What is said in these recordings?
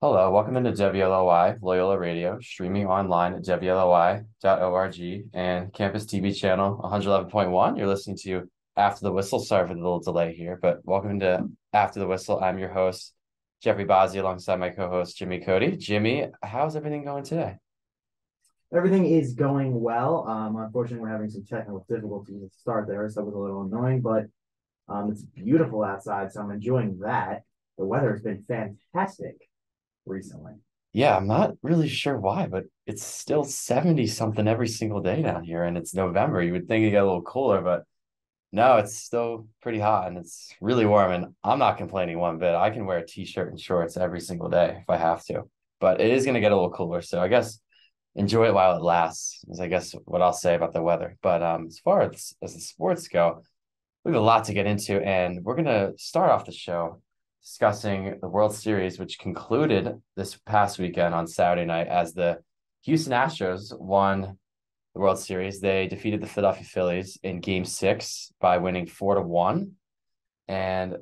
Hello, welcome into WLOY, Loyola Radio, streaming online at WLOY.org and Campus TV channel 111.1. You're listening to After the Whistle. Sorry for the little delay here, but welcome to After the Whistle. I'm your host, Jeffrey Bazzi, alongside my co host, Jimmy Cody. Jimmy, how's everything going today? Everything is going well. Um, unfortunately, we're having some technical difficulties the start there, so it was a little annoying, but um, it's beautiful outside, so I'm enjoying that. The weather has been fantastic recently. Yeah, I'm not really sure why, but it's still 70 something every single day down here, and it's November. You would think it get a little cooler, but no, it's still pretty hot and it's really warm. And I'm not complaining one bit. I can wear a t shirt and shorts every single day if I have to, but it is going to get a little cooler. So I guess enjoy it while it lasts, is I guess what I'll say about the weather. But um, as far as, as the sports go, we have a lot to get into, and we're going to start off the show discussing the World Series, which concluded this past weekend on Saturday night as the Houston Astros won the World Series. They defeated the Philadelphia Phillies in game six by winning four to one. And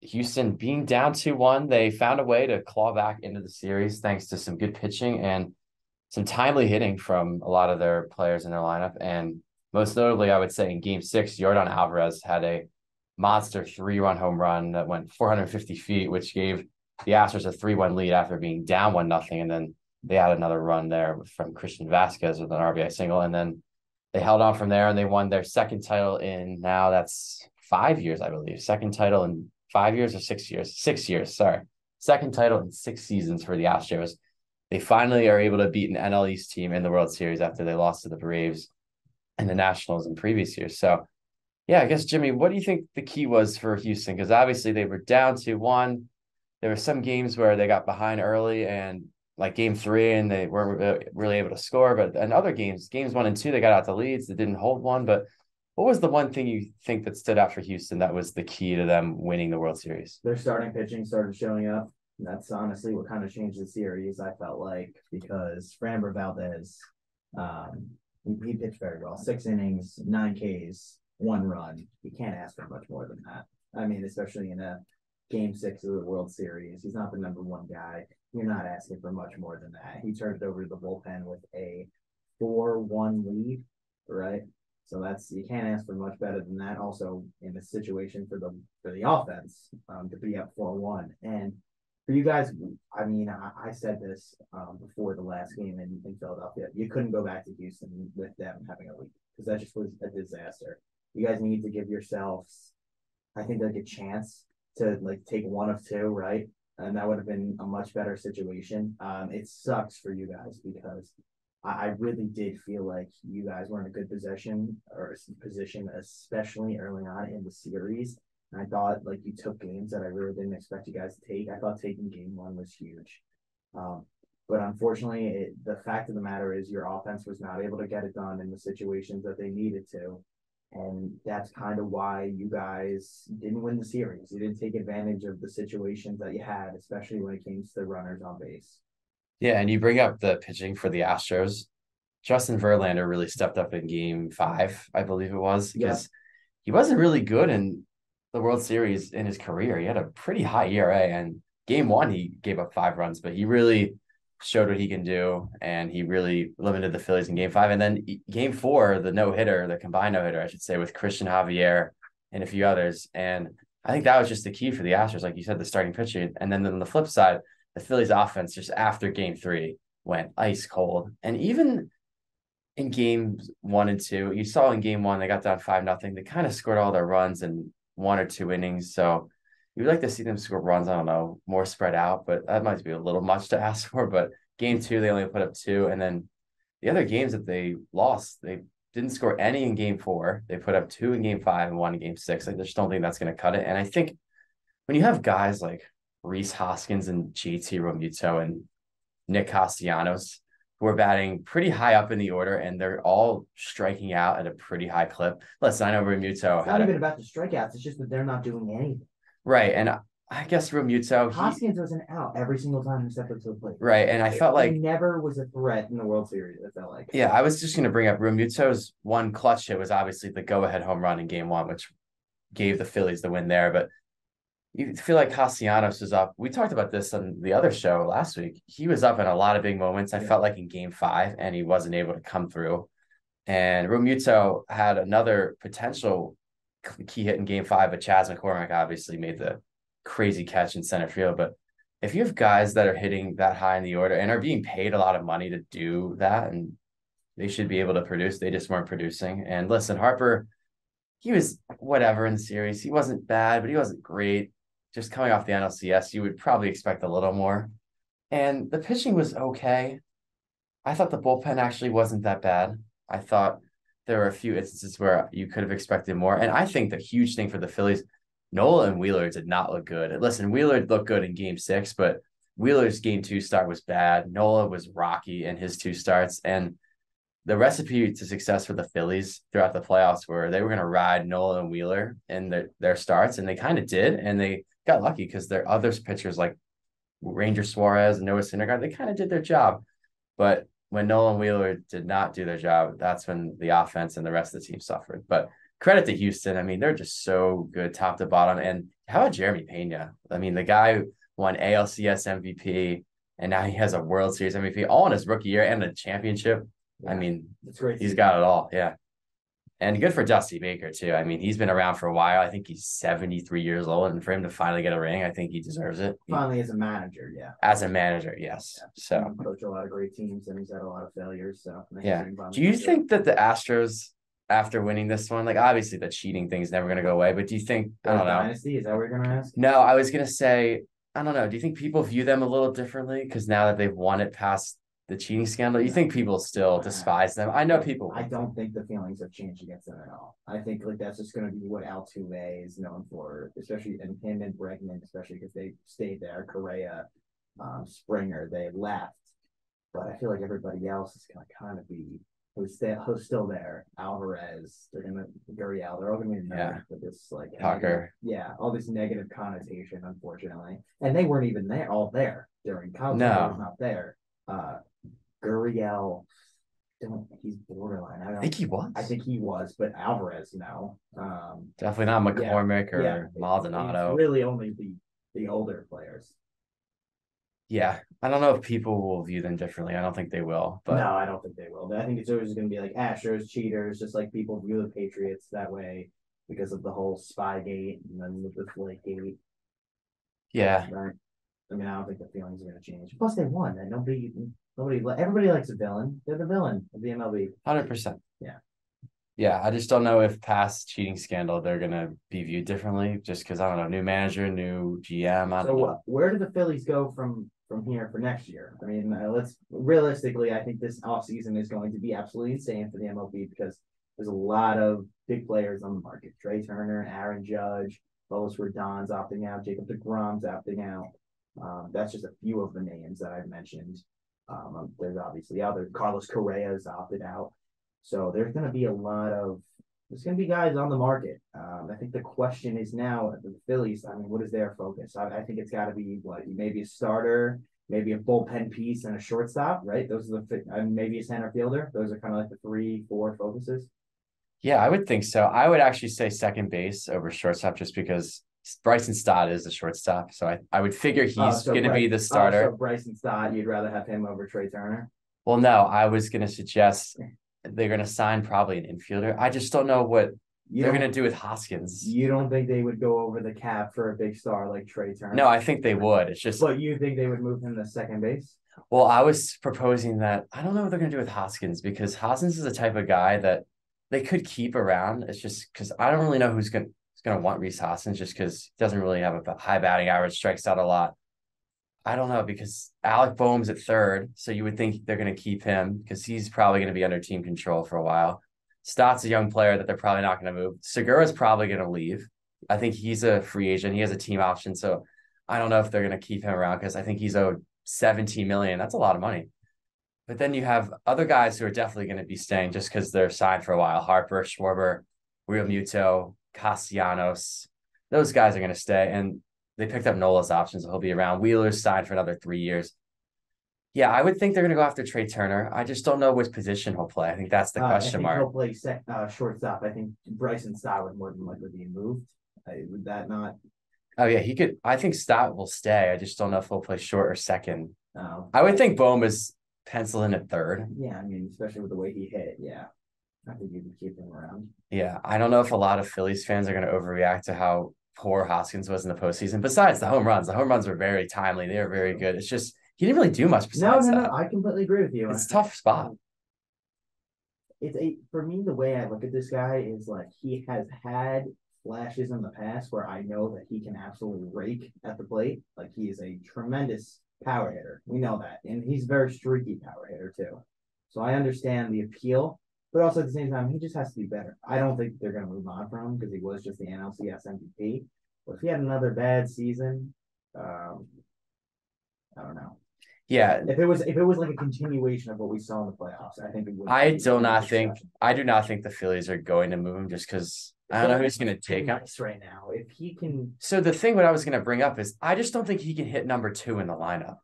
Houston being down 2 1, they found a way to claw back into the series thanks to some good pitching and some timely hitting from a lot of their players in their lineup. And most notably, I would say in game six, Yordan Alvarez had a monster three run home run that went 450 feet, which gave the Astros a 3 1 lead after being down 1 nothing, And then they had another run there from Christian Vazquez with an RBI single. And then they held on from there and they won their second title in now that's five years, I believe. Second title in five years or six years? Six years, sorry. Second title in six seasons for the Astros. They finally are able to beat an NL East team in the World Series after they lost to the Braves and the Nationals in previous years. So yeah, I guess Jimmy, what do you think the key was for Houston? Because obviously they were down to one. There were some games where they got behind early and like game three and they weren't really able to score. But in other games, games one and two, they got out the leads. They didn't hold one. But what was the one thing you think that stood out for Houston that was the key to them winning the World Series? Their starting pitching started showing up. That's honestly what kind of changed the series. I felt like because Framber Valdez, um, he, he pitched very well. Six innings, nine Ks, one run. You can't ask for much more than that. I mean, especially in a game six of the World Series, he's not the number one guy. You're not asking for much more than that. He turned it over to the bullpen with a 4 1 lead, right? So that's you can't ask for much better than that. Also, in a situation for the for the offense um, to be up four one, and for you guys, I mean, I, I said this um, before the last game in, in Philadelphia. You couldn't go back to Houston with them having a lead because that just was a disaster you guys need to give yourselves, I think, like a chance to like take one of two, right? And that would have been a much better situation. Um, it sucks for you guys because I, I really did feel like you guys were in a good position or position, especially early on in the series. And I thought like you took games that I really didn't expect you guys to take. I thought taking game one was huge. Um, but unfortunately, it, the fact of the matter is your offense was not able to get it done in the situations that they needed to. And that's kind of why you guys didn't win the series. You didn't take advantage of the situations that you had, especially when it came to the runners on base. Yeah, and you bring up the pitching for the Astros. Justin Verlander really stepped up in game five, I believe it was, because yeah. he wasn't really good in the World Series in his career. He had a pretty high ERA, and game one, he gave up five runs, but he really showed what he can do, and he really limited the Phillies in Game Five. And then Game Four, the no hitter, the combined no hitter, I should say, with Christian Javier and a few others. And I think that was just the key for the Astros, like you said, the starting pitching. And then on the flip side, the Phillies offense just after Game Three went ice cold, and even in games one and two, you saw in game one they got down five nothing. They kind of scored all their runs in one or two innings. So You'd like to see them score runs. I don't know, more spread out, but that might be a little much to ask for. But game two, they only put up two, and then the other games that they lost, they didn't score any in game four. They put up two in game five and one in game six. I just don't think that's going to cut it. And I think when you have guys like Rhys Hoskins and JT Realmuto and Nick Castellanos who are batting pretty high up in the order and they're all striking out at a pretty high clip. Listen, I know Realmuto. It's not even a, about the strikeouts. It's just that they're not doing anything. Right. And I guess Realmuto. Hoskins was an out every single time he stepped up to the plate. Right. And I felt like he never was a threat in the World Series, I felt like. Yeah, I was just gonna bring up Realmuto's one clutch hit was obviously the go ahead home run in game one, which gave the Phillies the win there. But you feel like Castellanos was up. We talked about this on the other show last week. He was up in a lot of big moments. I Yeah. felt like in game five, and he wasn't able to come through. And Realmuto had another potential key hit in game five, but Chas McCormick obviously made the crazy catch in center field. But if you have guys that are hitting that high in the order and are being paid a lot of money to do that, and they should be able to produce, they just weren't producing. And listen, Harper, he was whatever in the series. He wasn't bad, but he wasn't great. Just coming off the NLCS, you would probably expect a little more. And the pitching was okay. I thought the bullpen actually wasn't that bad. I thought there were a few instances where you could have expected more. And I think the huge thing for the Phillies, Nola and Wheeler did not look good. Listen, Wheeler looked good in game six, but Wheeler's game two start was bad. Nola was rocky in his two starts. And the recipe to success for the Phillies throughout the playoffs were they were going to ride Nola and Wheeler in their, their starts, and they kind of did. And they got lucky because their other pitchers like Ranger Suarez and Noah Syndergaard, they kind of did their job. But when Nolan Wheeler did not do their job, that's when the offense and the rest of the team suffered. But credit to Houston. I mean, they're just so good top to bottom. And how about Jeremy Pena? I mean, the guy won ALCS MVP and now he has a World Series MVP all in his rookie year and a championship. I mean, he's got it all. Yeah. And good for Dusty Baker too. I mean, he's been around for a while. I think he's 73 years old. And for him to finally get a ring, I think he deserves it. Finally as a manager. Yeah, as a manager, yes. So coach a lot of great teams, and he's had a lot of failures. So Yeah. to Do you think that the Astros, after winning this one, like obviously the cheating thing is never gonna go away, but do you think I don't know? Dynasty is that what you're gonna ask? No, I was gonna say, I don't know. Do you think people view them a little differently? Because now that they've won it past the cheating scandal, you think people still despise them? I know people. I don't think the feelings have changed against them at all. I think like that's just going to be what Altuve is known for, especially and him and Bregman, especially because they stayed there. Correa, um, Springer, they left, but I feel like everybody else is going to kind of be who's still who's still there. Alvarez, they're gonna Gurriel, they're all gonna be Yeah. there with this like Tucker. yeah, all this negative connotation, unfortunately, and they weren't even there all there during college. No. not there. Uh, Gurriel, don't he's borderline. I I don't think he was. I think he was, but Alvarez, no. Um, definitely not McCormick or yeah, Maldonado. it's really only the the older players. Yeah, I don't know if people will view them differently. I don't think they will. But no, I don't think they will. I think it's always going to be like Ashers, cheaters, just like people view the Patriots that way because of the whole Spygate and then with the Flakegate. yeah, Right. I mean, I don't think the feelings are going to change. Plus, they won, and nobody, nobody, everybody likes a villain. They're the villain of the MLB. hundred percent. Yeah. Yeah, I just don't know if past cheating scandal they're gonna be viewed differently. Just because I don't know, new manager, new GM. I So, don't know. where do the Phillies go from from here for next year? I mean, uh, let's realistically, I think this offseason is going to be absolutely insane for the MLB because there's a lot of big players on the market. Trea Turner, Aaron Judge, Carlos Rodon's opting out, Jacob DeGrom's opting out. Um, that's just a few of the names that I've mentioned. Um, there's obviously other Carlos Correa's opted out. So there's going to be a lot of there's going to be guys on the market. Um, I think the question is now the Phillies. I mean, what is their focus? I, I think it's got to be what maybe a starter, maybe a bullpen piece, and a shortstop. Right? Those are the and maybe a center fielder. Those are kind of like the three, four focuses. Yeah, I would think so. I would actually say second base over shortstop just because Bryson Stott is the shortstop. So I, I would figure he's Uh, so going to be the oh, starter. so Bryson Stott, you'd rather have him over Trea Turner. Well, no, I was going to suggest they're going to sign probably an infielder. I just don't know what You they're going to do with Hoskins. You don't think they would go over the cap for a big star like Trea Turner? No, I think they would. It's just, But you think they would move him to second base? well, I was proposing that I don't know what they're going to do with Hoskins because Hoskins is the type of guy that they could keep around. It's just because I don't really know who's going Who's going to want Rhys Hoskins just because he doesn't really have a high batting average, strikes out a lot. I don't know because Alec Bohm's at third, so you would think they're going to keep him because he's probably going to be under team control for a while. Stott's a young player that they're probably not going to move. Segura's probably going to leave. I think he's a free agent. He has a team option, so I don't know if they're going to keep him around because I think he's owed 17 million. That's a lot of money. But then you have other guys who are definitely going to be staying just because they're signed for a while. Harper, Schwarber, Realmuto, Castellanos. Those guys are going to stay. And they picked up Nola's options. So he'll be around. Wheeler's signed for another three years. Yeah, I would think they're going to go after Trea Turner. I just don't know which position he'll play. I think that's the Uh, I question think mark. He'll play sec- uh, shortstop. I think Bryson Stott would more than likely be moved. Uh, would that not? Oh yeah, he could. I think Stott will stay. I just don't know if he'll play short or second. Oh, I would think Bohm is penciled in at third. yeah, I mean, especially with the way he hit, yeah. I think you could keep him around. Yeah, I don't know if a lot of Phillies fans are going to overreact to how poor Hoskins was in the postseason. Besides the home runs, the home runs were very timely. They were very good. It's just he didn't really do much No, besides no, no, that. I completely agree with you. It's a tough spot. It's a for me the way I look at this guy is like he has had flashes in the past where I know that he can absolutely rake at the plate. Like he is a tremendous power hitter. We know that. And he's a very streaky power hitter too. So I understand the appeal, but also at the same time, he just has to be better. I don't think they're gonna move on from him because he was just the NLCS MVP. But if he had another bad season, um I don't know. Yeah, If it was if it was like a continuation of what we saw in the playoffs, I think it would. I do not discussion. think I do not think the Phillies are going to move him just because I don't know who's going to take him. Right now. If he can, So the thing what I was going to bring up is I just don't think he can hit number two in the lineup.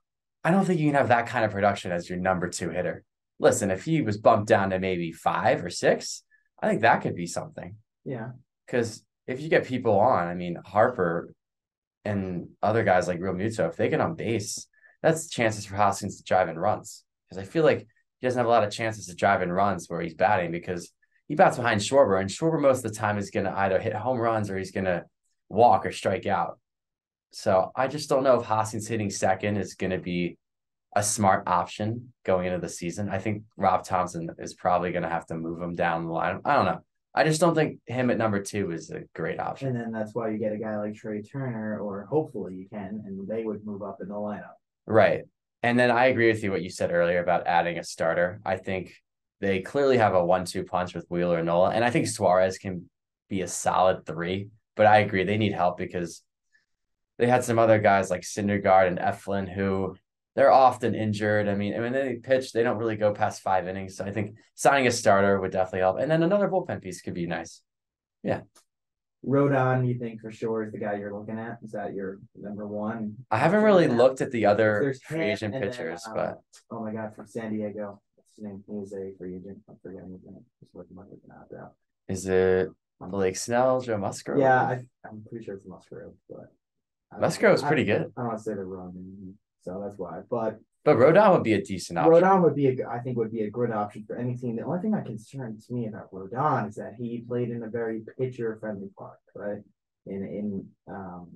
I don't think you can have that kind of production as your number two hitter. Listen, if he was bumped down to maybe five or six, I think that could be something. yeah, Because if you get people on, I mean Harper and other guys like Realmuto, if they get on base, that's chances for Hoskins to drive in runs. Because I feel like he doesn't have a lot of chances to drive in runs where he's batting because he bats behind Schwarber, and Schwarber most of the time is going to either hit home runs or he's going to walk or strike out. So I just don't know if Hoskins hitting second is going to be a smart option going into the season. I think Rob Thomson is probably going to have to move him down the line. I don't know. I just don't think him at number two is a great option. and then that's why you get a guy like Trea Turner, or hopefully you can, and they would move up in the lineup. Right. And then I agree with you what you said earlier about adding a starter. I think they clearly have a one-two punch with Wheeler and Nola, and I think Suarez can be a solid three. But I agree they need help because they had some other guys like Syndergaard and Eflin who they're often injured. I mean, when they pitch, they don't really go past five innings. So I think signing a starter would definitely help. And then another bullpen piece could be nice. Yeah. Rodon, you think for sure is the guy you're looking at? Is that your number one? I haven't really looked at the other free agent and then, pitchers, um, but Oh my God, from San Diego. What's his name? He's a free agent. I'm forgetting his name. Just looking like looking out is it Blake Snell, Joe Musgrove? Yeah, I, I'm pretty sure it's Musgrove, but. Musgrove's pretty good. I don't want to say the wrong so that's why. But But Rodon would be a decent option. Rodon would be a, I think would be a good option for any team. The only thing that concerns me about Rodon is that he played in a very pitcher friendly park, right? In in um,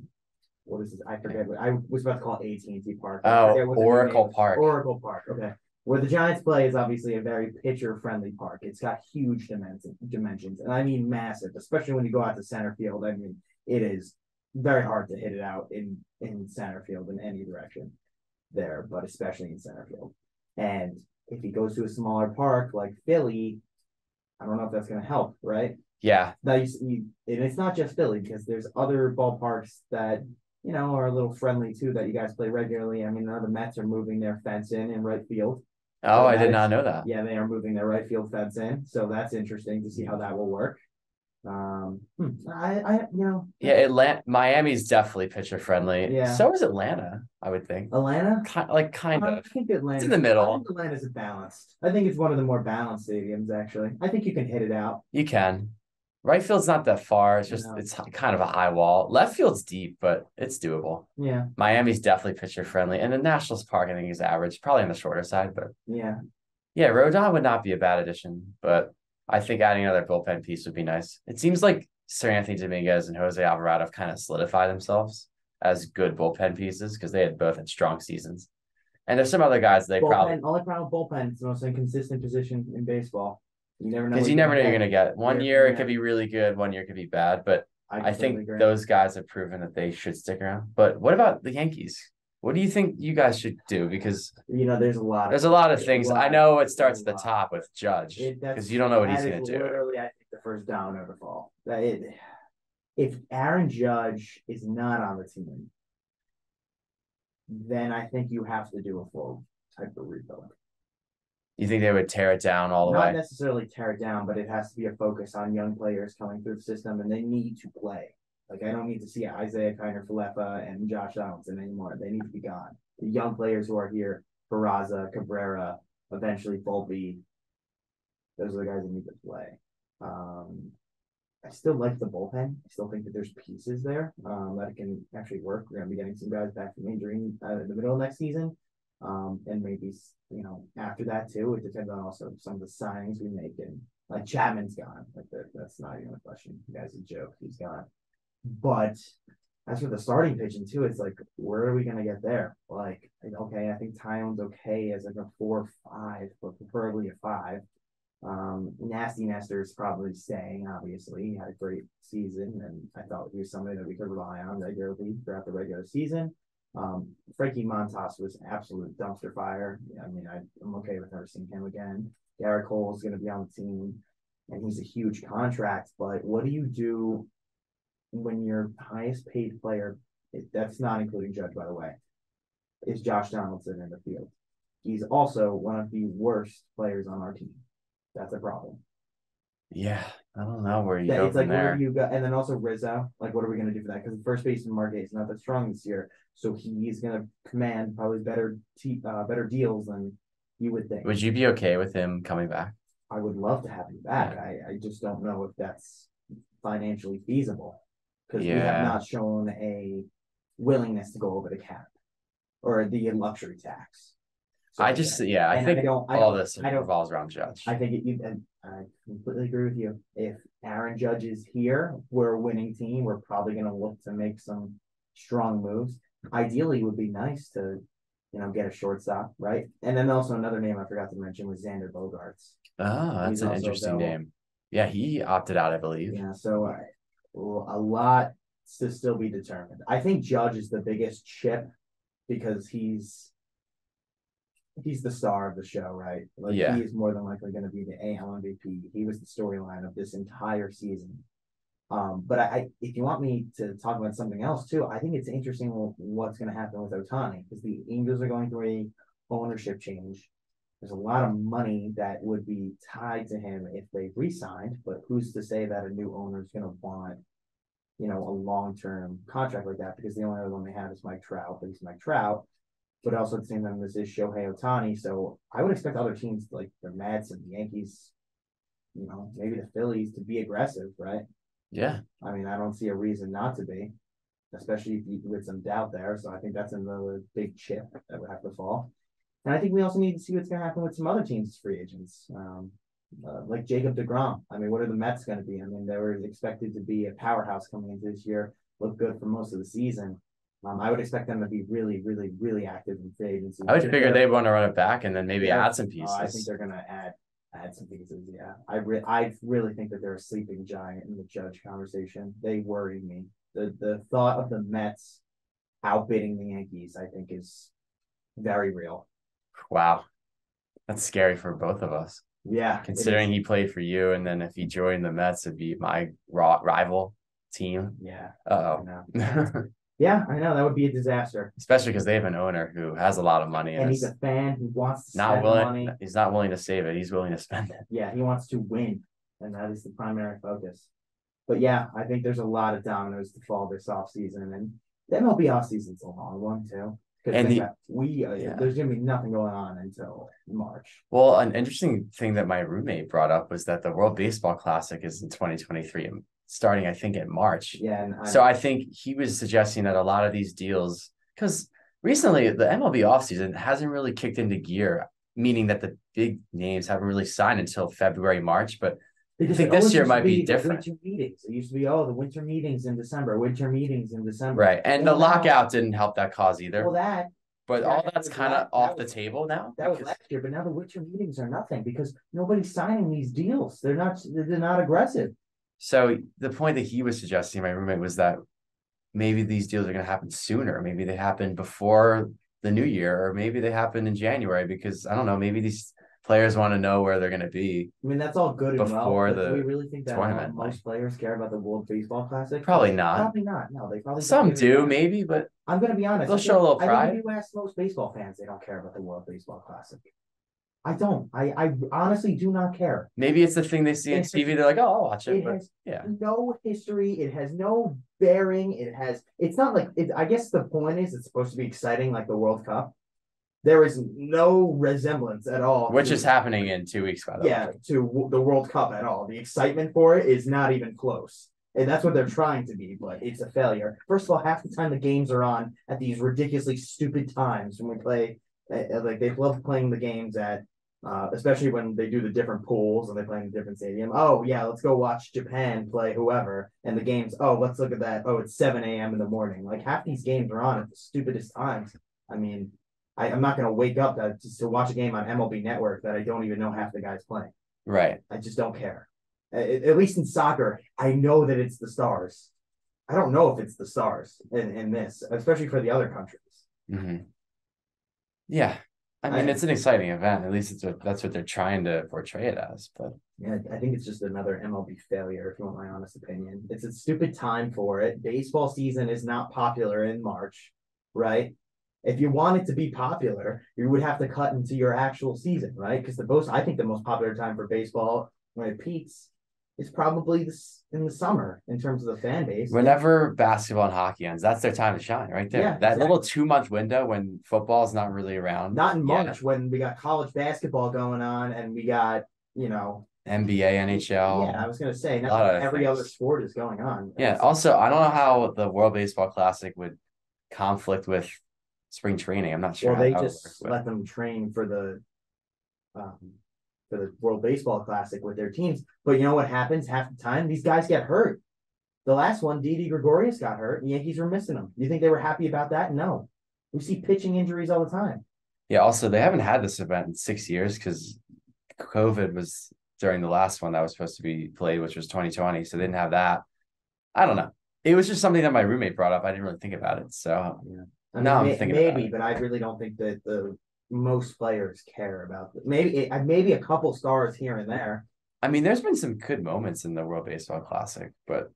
what is this? I forget. what I was about to call it AT&T Park. Oh, Oracle. Park. Oracle Park. Okay. Where the Giants play is obviously a very pitcher friendly park. It's got huge dimensions, dimensions, and I mean massive. Especially when you go out to center field. I mean, it is very hard to hit it out in in center field in any direction there, but especially in center field. And if he goes to a smaller park like Philly, I don't know if that's going to help, right? Yeah, Now you, and it's not just Philly because there's other ballparks that you know are a little friendly too that you guys play regularly. I mean, now the Mets are moving their fence in in right field. Oh, I did is- not know that. Yeah, they are moving their right field fence in, so that's interesting to see how that will work. Um, hmm, I, I, you know, Yeah, Atlanta, Miami's definitely pitcher friendly. Yeah. So is Atlanta, I would think. Atlanta. Kind, like kind I of. think Atlanta in the middle. I think Atlanta's balanced. I think it's one of the more balanced stadiums. Actually, I think you can hit it out. You can. Right field's not that far. It's just No. it's kind of a high wall. Left field's deep, but it's doable. Yeah, Miami's definitely pitcher friendly, and the Nationals Park I think is average, probably on the shorter side. But yeah. yeah, Rodon would not be a bad addition, but I think adding another bullpen piece would be nice. It seems like Seranthony Dominguez and Jose Alvarado have kind of solidified themselves as good bullpen pieces because they had both had strong seasons. And there's some other guys they bullpen, probably problem with bullpen. It's the most inconsistent position in baseball. You never know. because you never know you're gonna get. One year it could be really good, one year it could be bad. But I completely think agree. those guys have proven that they should stick around. But what about the Yankees? What do you think you guys should do? Because You know, there's a lot. there's a lot of things. I know it starts at the top with Judge because you don't know what he's gonna do. Literally, I think the first down to fall. That it, if Aaron Judge is not on the team, then I think you have to do a full type of rebuild. You think they would tear it down all the Not way? necessarily tear it down, but it has to be a focus on young players coming through the system, and they need to play. Like I don't need to see Isiah Kiner-Falefa and Josh Donaldson anymore. They need to be gone. The young players who are here, Peraza, Cabrera, eventually Volpe, those are the guys that need to play. Um, I still like the bullpen. I still think that there's pieces there um, that can actually work. We're gonna be getting some guys back from injury uh, in the middle of next season, um, and maybe you know after that too. It depends on also some of the signings we make. And like Chapman's gone, like that, that's not even a question. The guy's a joke. He's gone. But as for the starting pitching too, it's like where are we gonna get there? Like okay, I think Taillon's okay as like a four or five, but preferably a five. Um, Nasty Nestor's probably staying, obviously. He had a great season, and I thought he was somebody that we could rely on regularly throughout the regular season. Um, Frankie Montas was absolute dumpster fire. I mean, I, am okay with never seeing him again. Gerrit Cole is going to be on the team, and he's a huge contract. But what do you do when your highest paid player, that's not including Judge, by the way, is Josh Donaldson in the field? He's also one of the worst players on our team. That's a problem. Yeah, I don't know where you Yeah, go it's like there. have you got, and then also Rizzo. Like, what are we gonna do for that? Because the first baseman market is not that strong this year, so he's gonna command probably better t- uh, better deals than you would think. Would you be okay with him coming back? I would love to have him back. I, I just don't know if that's financially feasible because we have not shown a willingness to go over the cap or the luxury tax. So, I just, yeah, I and think don't, I all don't- this I don't, revolves around Judge. I think it, you, and I completely agree with you. If Aaron Judge is here, we're a winning team. We're probably going to look to make some strong moves. Ideally, it would be nice to, you know, get a shortstop, right? And then also another name I forgot to mention was Xander Bogaerts. Oh, ah, that's He's an interesting available. name. Yeah, he opted out, I believe. Yeah, so I, a lot to still be determined. I think Judge is the biggest chip because he's he's the star of the show, right? Like Yeah. he is more than likely going to be the AL MVP. He was the storyline of this entire season. Um, but I, I, if you want me to talk about something else too, I think it's interesting what's going to happen with Ohtani because the Angels are going through a ownership change. There's a lot of money that would be tied to him if they re-signed, but who's to say that a new owner is going to want, you know, a long-term contract like that? Because the only other one they have is Mike Trout, but he's Mike Trout. But also at the same time, this is Shohei Ohtani, so I would expect other teams like the Mets and the Yankees, you know, maybe the Phillies to be aggressive, right? Yeah. I mean, I don't see a reason not to be, especially if you with some doubt there. So I think that's another big chip that would have to fall. And I think we also need to see what's going to happen with some other teams free agents, um, uh, like Jacob Degrom. I mean, what are the Mets going to be? I mean, they were expected to be a powerhouse coming into this year, look good for most of the season. Um, I would expect them to be really, really, really active in free agency. I would figure they'd want to run it back and then maybe Yeah. add some Uh, pieces. I think they're going to add add some pieces. Yeah, I re- I really think that they're a sleeping giant in the Judge conversation. They worry me. The the thought of the Mets outbidding the Yankees, I think, is very real. Wow. That's scary for both of us. Yeah, Considering he played for you and then if he joined the Mets, it'd be my ri- rival team. Yeah, Uh oh. Yeah, I know that would be a disaster. Especially because they have an owner who has a lot of money and, And he's a fan. He wants to not spend willing. money. He's not willing to save it. He's willing to spend it. Yeah, he wants to win, and that is the primary focus. But yeah, I think there's a lot of dominoes to fall this offseason, and the MLB offseason's a long one too. And the- we uh, Yeah. there's gonna be nothing going on until March. Well, an interesting thing that my roommate brought up was that the World Baseball Classic is in 2023, starting I think in March. Yeah, and So I think he was suggesting that a lot of these deals, because recently the MLB offseason hasn't really kicked into gear, meaning that the big names haven't really signed until February, March. But Because think this year might be the different. Winter meetings. It used to be oh the winter meetings in December, winter meetings in December. right, and the now- lockout didn't help that cause either. Well, that but yeah, all that's kind of off that the was- table now. that was last year, but now the winter meetings are nothing because nobody's signing these deals. They're not. They're not aggressive. So the point that he was suggesting, my roommate, was that maybe these deals are going to happen sooner. Maybe they happen before the new year, or maybe they happen in January because I don't know. Maybe these players want to know where they're going to be. I mean, that's all good and. Before do we the really think that tournament, most like- players care about the World Baseball Classic? Probably not. Probably not. No, they probably Some do, damn. maybe, but I'm gonna be honest. They'll I show a little I think if you ask most baseball fans, they don't care about the World Baseball Classic. I don't. I I honestly do not care. maybe it's the thing they see on TV. They're like, "Oh, I'll watch it." It But has yeah, no history. It has no bearing. It has. It's not like. It, I guess the point is, it's supposed to be exciting, like the World Cup. There is no resemblance at all. which to- is happening in two weeks, by the way. yeah, to w- the World Cup at all. The excitement for it is not even close. And that's what they're trying to be, but it's a failure. First of all, half the time the games are on at these ridiculously stupid times when we play. uh, uh, Like they love playing the games at, uh, especially when they do the different pools and they play in a different stadium. Oh yeah, let's go watch Japan play whoever, and the games. Oh, let's look at that. Oh, it's seven a.m. in the morning. Like half these games are on at the stupidest times. I mean, I, I'm not gonna wake up to, to watch a game on MLB Network that I don't even know half the guys playing. Right. I just don't care. At, at least in soccer, I know that it's the stars. I don't know if it's the stars in, in this, especially for the other countries. hmm Yeah. I mean, I- it's an exciting event. At least it's what, that's what they're trying to portray it as. But Yeah, I think it's just another MLB failure, if you want my honest opinion. It's a stupid time for it. Baseball season is not popular in March, right? If you want it to be popular, you would have to cut into your actual season, right? Because the most, I think, the most popular time for baseball when it peaks is probably this in the summer in terms of the fan base. whenever basketball and hockey ends, that's their time to shine right there. Yeah, that exactly. little two month window when football's not really around. Not in. March when we got college basketball going on and we got, you know, NBA, NHL. yeah, I was gonna say, not every other sport is going on. Yeah. Also, I don't know how the World Baseball Classic would conflict with spring training. I'm not sure. Well, they just let them train for the um for the World Baseball Classic with their teams. But you know what happens half the time? These guys get hurt. The last one, Didi Gregorius got hurt. and Yankees were missing him. You think they were happy about that? No. We see pitching injuries all the time. Yeah. Also, they haven't had this event in six years because COVID was during the last one that was supposed to be played, which was 2020. So they didn't have that. I don't know. It was just something that my roommate brought up. I didn't really think about it. So I No, I'm may- thinking maybe, but I really don't think that the most players care about it. Maybe maybe a couple stars here and there. I mean, there's been some good moments in the World Baseball Classic, but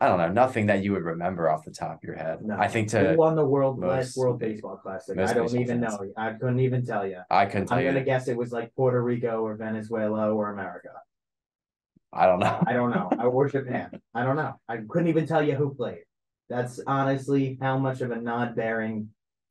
I don't know, nothing that you would remember off the top of your head. No, I think who to won the world most World Baseball Classic? I don't even fans. know. I couldn't even tell you. I couldn't tell I'm you. gonna guess it was like Puerto Rico or Venezuela or America. I don't know. I don't know. I worship him. I don't know. I couldn't even tell you who played. That's honestly how much of a non-bearing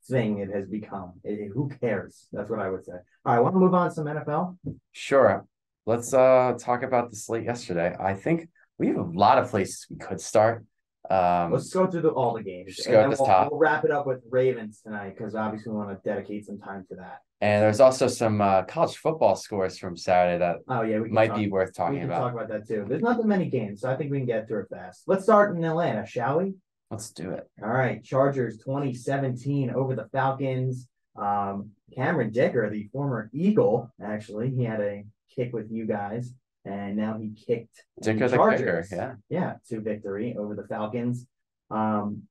thing it has become. It- who cares? That's what I would say. All right, want to move on to some NFL? Sure. Let's uh talk about the slate yesterday. I think we have a lot of places we could start. Um Let's go through the, all the games. Just and go at this we'll, top. we'll wrap it up with Ravens tonight because obviously we want to dedicate some time to that. and there's also some uh college football scores from Saturday that Oh yeah, we might talk, be worth talking we can about. talk about that too. There's not that many games, so I think we can get through it fast. Let's start in Atlanta, shall we? Let's do it. All right, Chargers 2017 over the Falcons. Um, Cameron Dicker, the former Eagle, actually, he had a kick with you guys, and now he kicked Dicker the kicker, yeah. yeah, to victory over the Falcons. Um,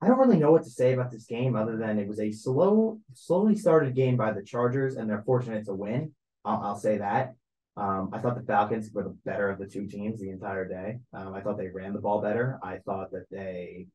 I don't really know what to say about this game other than it was a slow, slowly started game by the Chargers, and they're fortunate to win. I'll, I'll say that. Um, I thought the Falcons were the better of the two teams the entire day. Um, I thought they ran the ball better. I thought that they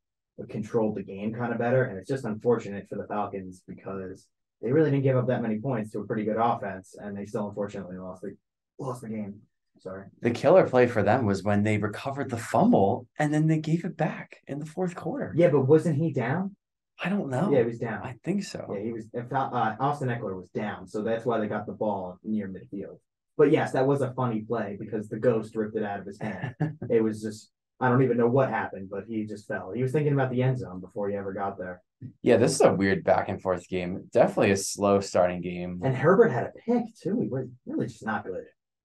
controlled the game kind of better, and it's just unfortunate for the Falcons because they really didn't give up that many points to a pretty good offense, and they still unfortunately lost the lost the game. Sorry. The killer play for them was when they recovered the fumble and then they gave it back in the fourth quarter. Yeah, but wasn't he down? I don't know. Yeah, he was down. I think so. Yeah, he was. Uh, Austin Ekeler was down, so that's why they got the ball near midfield. But yes, that was a funny play because the ghost ripped it out of his hand. it was just I don't even know what happened, but he just fell. He was thinking about the end zone before he ever got there. Yeah, this is a weird back and forth game. Definitely a slow starting game. And Herbert had a pick too. He was really just not good.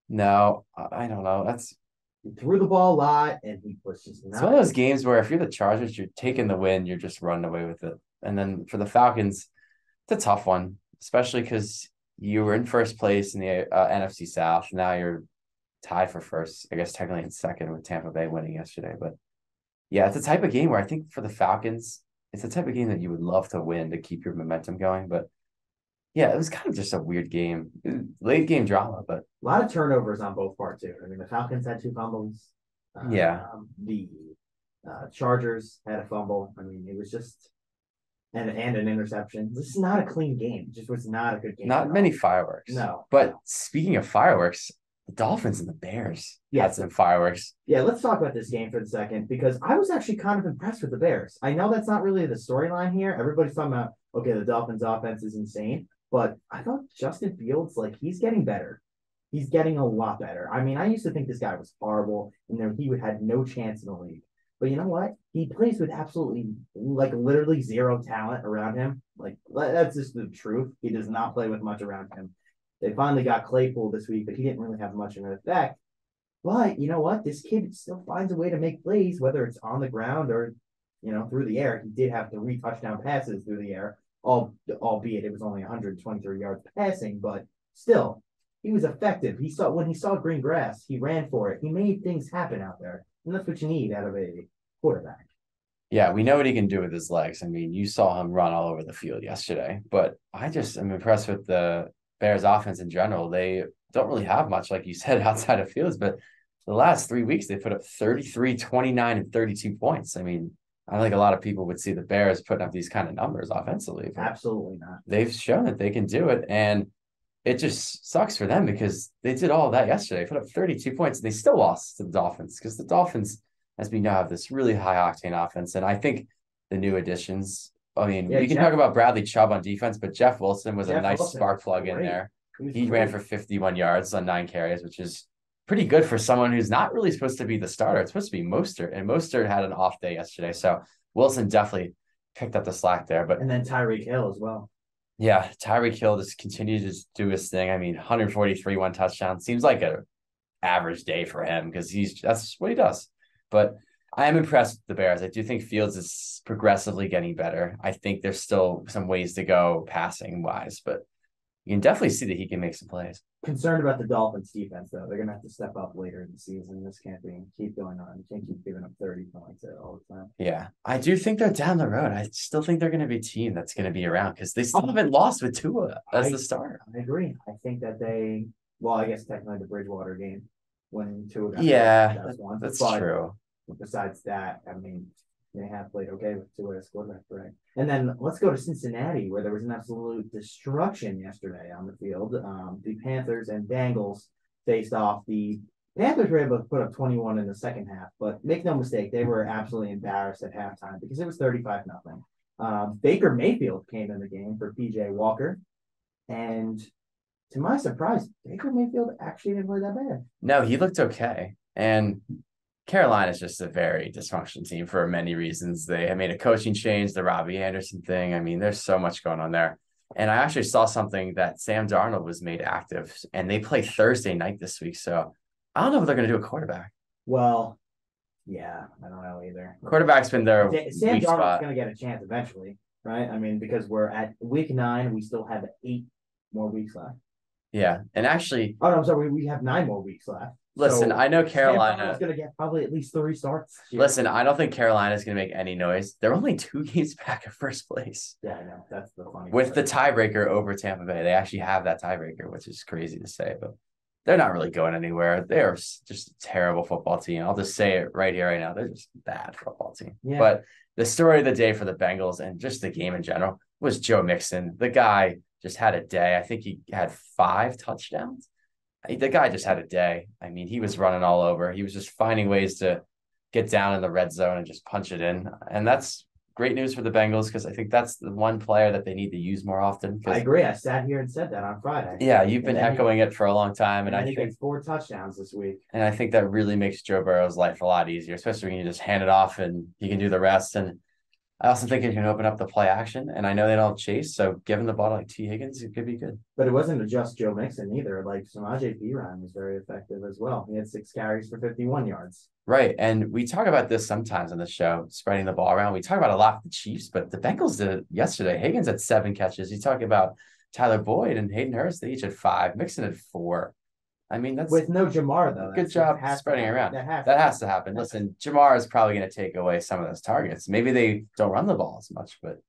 No, I don't know. That's He threw the ball a lot, and he was just it's one of those games where if you're the Chargers, you're taking the win, you're just running away with it. And then for the Falcons, it's a tough one, especially because you were in first place in the uh, NFC South. Now you're tied for first, I guess technically in second with Tampa Bay winning yesterday. But yeah, it's a type of game where I think for the Falcons, it's the type of game that you would love to win to keep your momentum going. But yeah, it was kind of just a weird game, late game drama. But a lot of turnovers on both parts too. I mean, the Falcons had two fumbles. Yeah. Um, the uh, Chargers had a fumble. I mean, it was just and and an interception. This is not a clean game. It just was not a good game. not many fireworks. No. But no. speaking of fireworks, the Dolphins and the Bears Yeah. some fireworks. Yeah, let's talk about this game for a second because I was actually kind of impressed with the Bears. I know that's not really the storyline here. Everybody's talking about okay, the Dolphins' offense is insane, But I thought Justin Fields, like he's getting better. He's getting a lot better. I mean, I used to think this guy was horrible and that he would had no chance in the league. But you know what? He plays with absolutely like literally zero talent around him. Like that's just the truth. He does not play with much around him. They finally got Claypool this week, but he didn't really have much of an effect. But you know what? This kid still finds a way to make plays, whether it's on the ground or you know through the air. He did have three touchdown passes through the air, all albeit it was only 123 yards passing, but still, he was effective. He saw when he saw green grass, he ran for it. He made things happen out there, and that's what you need out of a quarterback. Yeah, we know what he can do with his legs. I mean, you saw him run all over the field yesterday, but I just am impressed with the Bears offense in general. They don't really have much, like you said, outside of fields, but the last three weeks they put up 33, 29, and 32 points. I mean, I think a lot of people would see the Bears putting up these kind of numbers offensively. Absolutely not. They've shown that they can do it. And it just sucks for them because they did all that yesterday, put up 32 points, and they still lost to the Dolphins because the Dolphins, as we know, have this really high octane offense. And I think the new additions, I mean, yeah, we can Jeff, talk about Bradley Chubb on defense, but Jeff Wilson was Jeff a nice Wilson spark plug in there. He, he ran for 51 yards on nine carries, which is pretty good for someone who's not really supposed to be the starter. It's supposed to be Mostert, and Mostert had an off day yesterday. So Wilson definitely picked up the slack there. But and then Tyreek Hill as well. Yeah, Tyreek Hill just continues to do his thing. I mean, 143 one touchdown seems like a average day for him because he's that's what he does. But I am impressed with the Bears. I do think Fields is progressively getting better. I think there's still some ways to go passing wise, but you can definitely see that he can make some plays. Concerned about the Dolphins defense though. They're gonna have to step up later in the season. This can't be keep going on. You can't keep giving up 30 points all the time. Yeah. I do think they're down the road. I still think they're gonna be a team that's gonna be around because they still oh. haven't lost with Tua as I, the starter. I agree. I think that they well, I guess technically the Bridgewater game when Tua got Yeah, that that's but true. Besides that, I mean, they have played okay with Tua as quarterback, right? And then let's go to Cincinnati, where there was an absolute destruction yesterday on the field. Um, the Panthers and Bengals faced off. The Panthers were able to put up 21 in the second half, but make no mistake, they were absolutely embarrassed at halftime because it was 35 nothing. Um, Baker Mayfield came in the game for PJ Walker, and to my surprise, Baker Mayfield actually didn't play that bad. No, he looked okay. And Carolina is just a very dysfunctional team for many reasons. They have made a coaching change, the Robbie Anderson thing. I mean, there's so much going on there. And I actually saw something that Sam Darnold was made active, and they play Thursday night this week. So I don't know if they're going to do a quarterback. Well, yeah, I don't know either. Quarterback's been their Sam Darnold's going to get a chance eventually, right? I mean, because we're at week nine, we still have eight more weeks left. Yeah, and actually, oh no, I'm sorry, we have nine more weeks left. Listen, so I know Carolina is going to get probably at least three starts. Listen, I don't think Carolina is going to make any noise. They're only two games back of first place. Yeah, I know. That's the funny. With part. the tiebreaker over Tampa Bay, they actually have that tiebreaker, which is crazy to say, but they're not really going anywhere. They're just a terrible football team. I'll just say it right here, right now. They're just bad football team. Yeah. But the story of the day for the Bengals and just the game in general was Joe Mixon. The guy just had a day. I think he had five touchdowns the guy just had a day. I mean, he was running all over. He was just finding ways to get down in the red zone and just punch it in. And that's great news for the Bengals because I think that's the one player that they need to use more often. I agree. I sat here and said that on Friday. Yeah, you've been echoing he, it for a long time, and, and I think four touchdowns this week. And I think that really makes Joe Burrow's life a lot easier, especially when you just hand it off and he can do the rest. And I also think it can open up the play action, and I know they don't chase, so giving the ball to like Tee Higgins, it could be good. But it wasn't just Joe Mixon either. Like Samaje Perine was very effective as well. He had six carries for 51 yards. Right. And we talk about this sometimes on the show, spreading the ball around. We talk about a lot the Chiefs, but the Bengals did it yesterday. Higgins had seven catches. You talk about Tyler Boyd and Hayden Hurst, they each had five. Mixon had four. I mean, that's with no Ja'Marr though. Good job spreading around. That has, that has to happen. Listen, Ja'Marr is probably going to take away some of those targets. Maybe they don't run the ball as much, but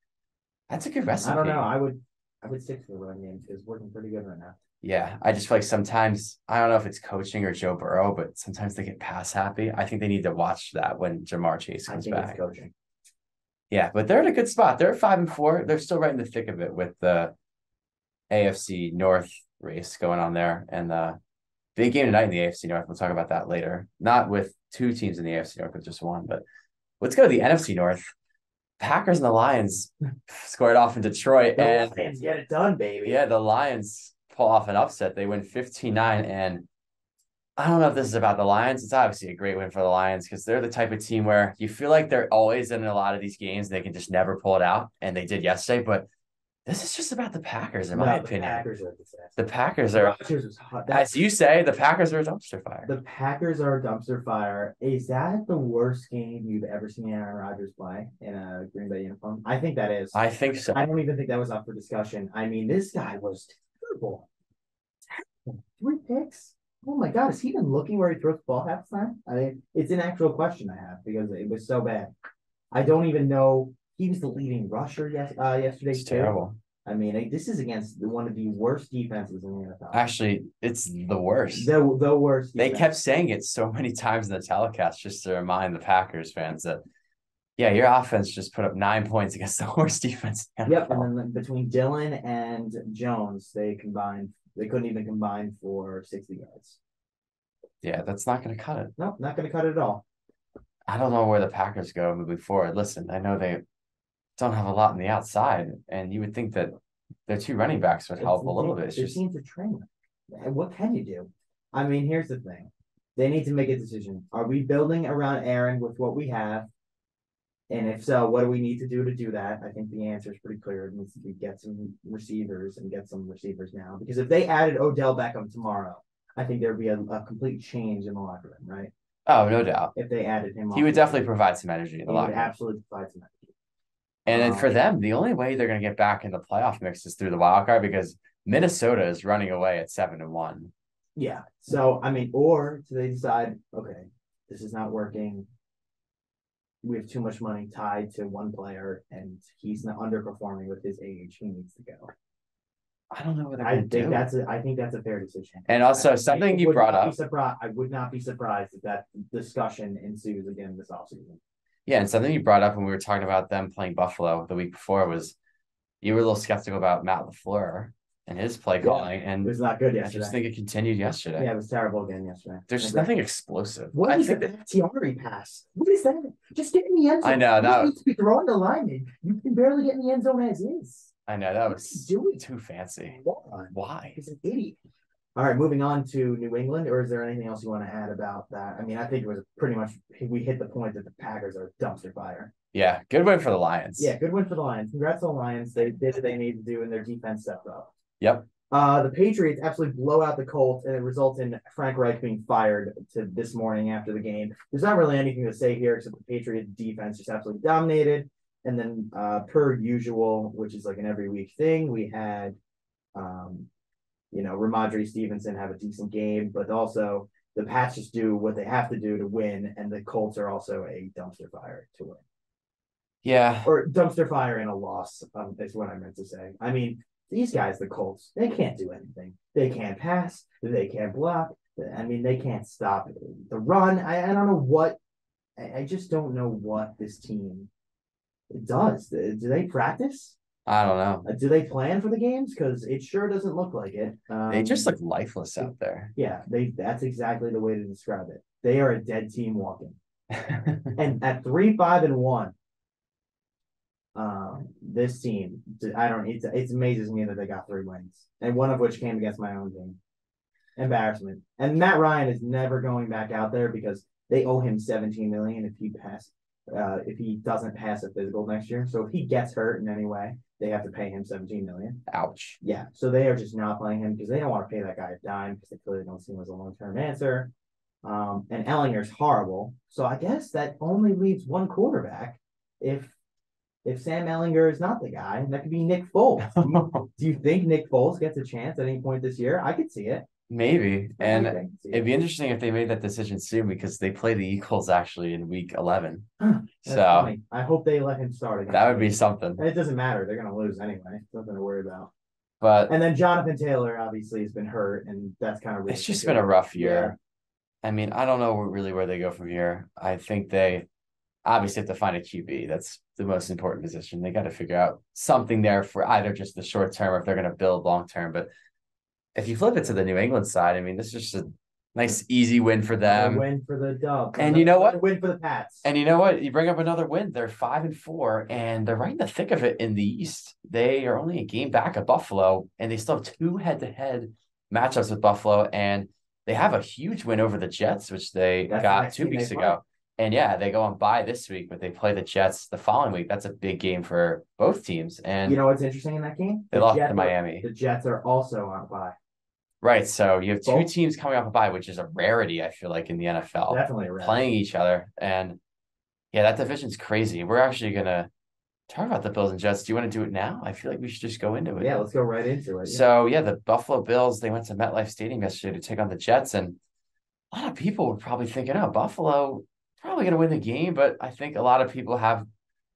that's a good recipe. I don't know. I would I would stick to the run game because it's working pretty good right now. Yeah, I just feel like sometimes I don't know if it's coaching or Joe Burrow, but sometimes they get pass happy. I think they need to watch that when Ja'Marr Chase comes back. coaching. Yeah, but they're in a good spot. They're five and four. They're still right in the thick of it with the AFC North race going on there, and uh, big game tonight in the AFC North. We'll talk about that later. Not with two teams in the AFC North, but just one. But let's go to the NFC North. Packers and the Lions squared off in Detroit, The and Lions get it done, baby. yeah, the Lions pull off an upset. They win 15-9 and I don't know if this is about the Lions. It's obviously a great win for the Lions because they're the type of team where you feel like they're always in a lot of these games. They can just never pull it out, and they did yesterday. But this is just about the Packers, in No, my the opinion. Packers are. The Packers are, was hot. As you say, the Packers are a dumpster fire. The Packers are a dumpster fire. Is that the worst game you've ever seen Aaron Rodgers play in a Green Bay uniform? I think that is. I think so. I don't even think that was up for discussion. I mean, this guy was terrible. Terrible. Three picks. Oh my god, is he even looking where he throws the ball half the time? I mean, it's an actual question I have because it was so bad. I don't even know. He was the leading rusher yes, uh, yesterday. It's too. terrible. I mean, this is against the- one of the worst defenses in the NFL. Actually, it's the worst. the the worst. They kept saying it so many times in the telecast just to remind the Packers fans that, yeah, your offense just put up nine points against the worst defense. the Yep, and then between Dillon and Jones, they combined. They couldn't even combine for sixty yards. Yeah, that's not going to cut it. No, not going to cut it at all. I don't know where the Packers go moving forward. Listen, I know they don't have a lot on the outside, and you would think that their two running backs would help a little bit. It's It just seems a train. What can you do? I mean, here's the thing: they need to make a decision. Are we building around Aaron with what we have? And if so, what do we need to do to do that? I think the answer is pretty clear. It needs to be get some receivers and get some receivers now. Because if they added Odell Beckham tomorrow, I think there'd be a, a complete change in the locker room, right? oh, no doubt. If they added him, He would definitely provide some energy in he the would locker room. absolutely provide some energy. And then oh, for them, the only way they're going to get back in the playoff mix is through the wild card because Minnesota is running away at seven and one. Yeah. So I mean, or do they decide, okay, this is not working. We have too much money tied to one player, and he's not underperforming with his age. He needs to go. I don't know what I think do. that's a, I think that's a fair decision. And also I- I something you brought up. surprised. I would not be surprised if that discussion ensues again this offseason. Yeah, and something you brought up when we were talking about them playing Buffalo the week before was you were a little skeptical about Matt LaFleur and his play Yeah, calling, It was not good yesterday. I just think it continued yesterday. yeah, it was terrible again yesterday. There's just nothing explosive. What I is think that, Bakhtiari pass? What is that? Just get in the end zone. I know, You that was- to be throwing the lineman. You can barely get in the end zone as is. I know that What was doing? too fancy. Moron. Why? He's an idiot. All right, moving on to New England, or is there anything else you want to add about that? I mean, I think it was pretty much we hit the point that the Packers are a dumpster fire. Yeah, good win for the Lions. Yeah, good win for the Lions. Congrats on the Lions. They did what they needed to do, and their defense stepped up. Yep. Uh, the Patriots absolutely blow out the Colts, and it results in Frank Reich being fired to this morning after the game. There's not really anything to say here except the Patriots defense just absolutely dominated. And then, uh, per usual, which is like an every week thing, we had, um, you know, Rhamondre Stevenson have a decent game, but also the Pats just do what they have to do to win, and the Colts are also a dumpster fire to win Yeah. or dumpster fire and a loss um, is what I meant to say. I mean, these guys, the Colts, they can't do anything. They can't pass. They can't block. I mean, they can't stop the run. I, I don't know what. I, I just don't know what this team does. Do they practice? I don't know. Uh, Do they plan for the games? Because it sure doesn't look like it. Um, They just look lifeless out there. Yeah, they. That's exactly the way to describe it. They are a dead team walking. And at three, five, and one, um, this team, I don't. It's it amazes me that they got three wins, and one of which came against my own team. Embarrassment. And Matt Ryan is never going back out there because they owe him seventeen million if he pass, uh, if he doesn't pass a physical next year. So if he gets hurt in any way, they have to pay him seventeen million. Ouch. Yeah, so they are just not playing him because they don't want to pay that guy a dime because they clearly don't see him as a long term answer. Um, and Ehlinger's horrible. So I guess that only leaves one quarterback. If if Sam Ehlinger is not the guy, that could be Nick Foles. Do you, do you think Nick Foles gets a chance at any point this year? I could see it. Maybe. And think it'd be interesting if they made that decision soon because they play the Eagles actually in week 11. So funny. I hope they let him start again. that would be something. And it doesn't matter. They're gonna lose anyway. Nothing to worry about. But And then Jonathan Taylor obviously has been hurt, and that's kind of it's just been a rough year. I mean, I don't know really where they go from here. I think they obviously have to find a QB. That's the most important position. They got to figure out something there for either just the short term or if they're going to build long term. But if you flip it to the New England side, I mean, this is just a Nice easy win for them. win for the dub. And you know what? Win for the Pats. And you know what? You bring up another win. They're five and four, and they're right in the thick of it in the East. They are only a game back of Buffalo, and they still have two head-to-head matchups with Buffalo, and they have a huge win over the Jets, which they That's got two weeks ago. And yeah, they go on bye this week, but they play the Jets the following week. That's a big game for both teams. And you know what's interesting in that game? they The lost Jets to are- Miami. The Jets are also on bye. Right. So you have two Both- teams coming off a bye, which is a rarity, I feel like, in the NFL. Definitely playing each other. And yeah, that division's crazy. We're actually gonna talk about the Bills and Jets. Do you want to do it now? I feel like we should just go into it. Yeah, let's go right into it. yeah. So yeah, the Buffalo Bills they went to MetLife Stadium yesterday to take on the Jets, and a lot of people were probably thinking, "Oh, Buffalo probably gonna win the game," but I think a lot of people have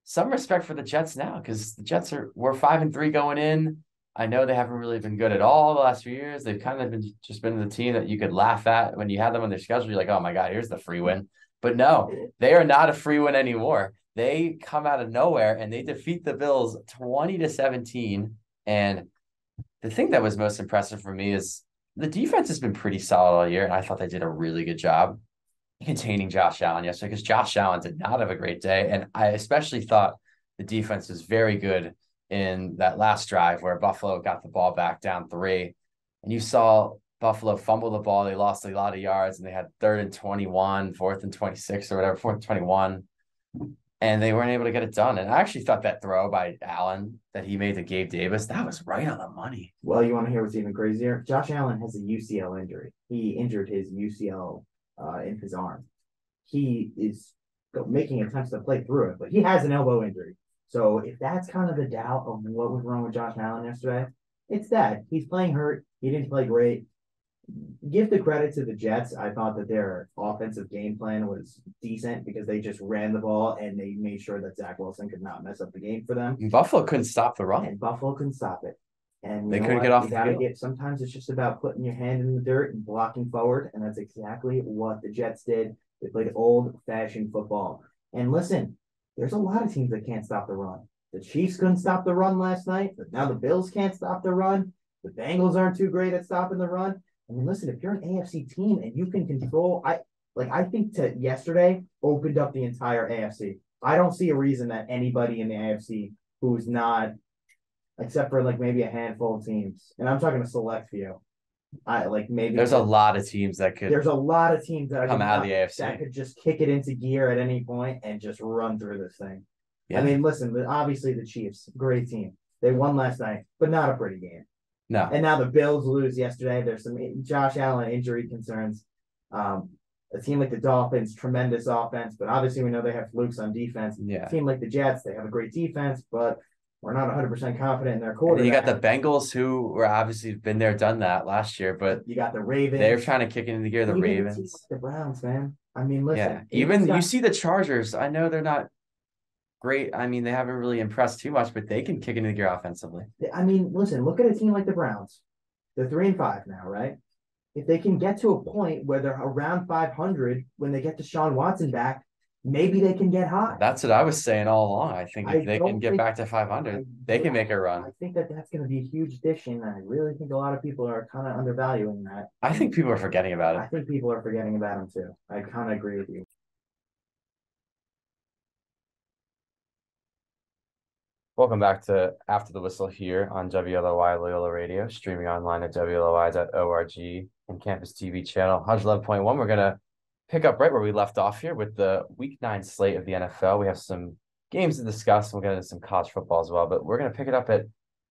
some respect for the Jets now because the Jets are we're five and three going in. I know they haven't really been good at all the last few years. They've kind of been just been the team that you could laugh at when you had them on their schedule. You're like, oh my god, here's the free win. But no, they are not a free win anymore. They come out of nowhere and they defeat the Bills 20 to 17. And the thing that was most impressive for me is the defense has been pretty solid all year. And I thought they did a really good job containing Josh Allen yesterday because Josh Allen did not have a great day. And I especially thought the defense was very good in that last drive where Buffalo got the ball back down three. And you saw Buffalo fumble the ball. They lost a lot of yards and they had third and 21, fourth and 26 or whatever, fourth and 21. And they weren't able to get it done. And I actually thought that throw by Allen that he made to Gabe Davis, that was right on the money. Well, you want to hear what's even crazier? Josh Allen has a UCL injury. He injured his UCL uh, in his arm. He is making attempts to play through it, but he has an elbow injury. So if that's kind of the doubt of what was wrong with Josh Allen yesterday, it's that he's playing hurt. He didn't play great. Give the credit to the Jets. I thought that their offensive game plan was decent because they just ran the ball and they made sure that Zach Wilson could not mess up the game for them. Buffalo couldn't stop the run. And Buffalo couldn't stop it. And They couldn't what? get off You the gotta field. get sometimes it's just about putting your hand in the dirt and blocking forward, and that's exactly what the Jets did. They played old fashioned football. And listen, there's a lot of teams that can't stop the run. The Chiefs couldn't stop the run last night, but now the Bills can't stop the run. The Bengals aren't too great at stopping the run. I mean, listen, if you're an AFC team and you can control, I like I think to yesterday opened up the entire AFC. I don't see a reason that anybody in the AFC who's not except for like maybe a handful of teams, and I'm talking a select few. I like maybe There's a lot of teams that could there's a lot of teams that come out of the AFC that could just kick it into gear at any point and just run through this thing. Yeah. I mean, listen, but obviously the Chiefs, great team. They won last night, but not a pretty game. No, And now the Bills lose yesterday. There's some Josh Allen injury concerns. Um, a team like the Dolphins, tremendous offense, but obviously we know they have flukes on defense. yeah. A team like the Jets, they have a great defense, but we're not 100% confident in their then you got the Bengals who were obviously been there, done that last year, but You got the Ravens. they're trying to kick it into gear. The Ravens. The Browns, man. I mean, listen. Yeah. Even got- you see the Chargers. I know they're not great. I mean, they haven't really impressed too much, but they can kick into gear offensively. I mean, listen, look at a team like the Browns. They're three and five now, right? If they can get to a point where they're around 500 when they get Deshaun Watson back, maybe they can get hot. That's what I was saying all along. I think I if they can get back to 500, I- they can make a run. I think that that's going to be a huge addition. and I really think a lot of people are kind of undervaluing that. I think people are forgetting about it. I think people are forgetting about him too. I kind of agree with you. Welcome back to After the Whistle here on WLOY Loyola Radio, streaming online at WLOY.org and Campus TV channel 111.1. We're going to pick up right where we left off here with the week nine slate of the NFL. We have some games to discuss. We'll get into some college football as well, but we're going to pick it up at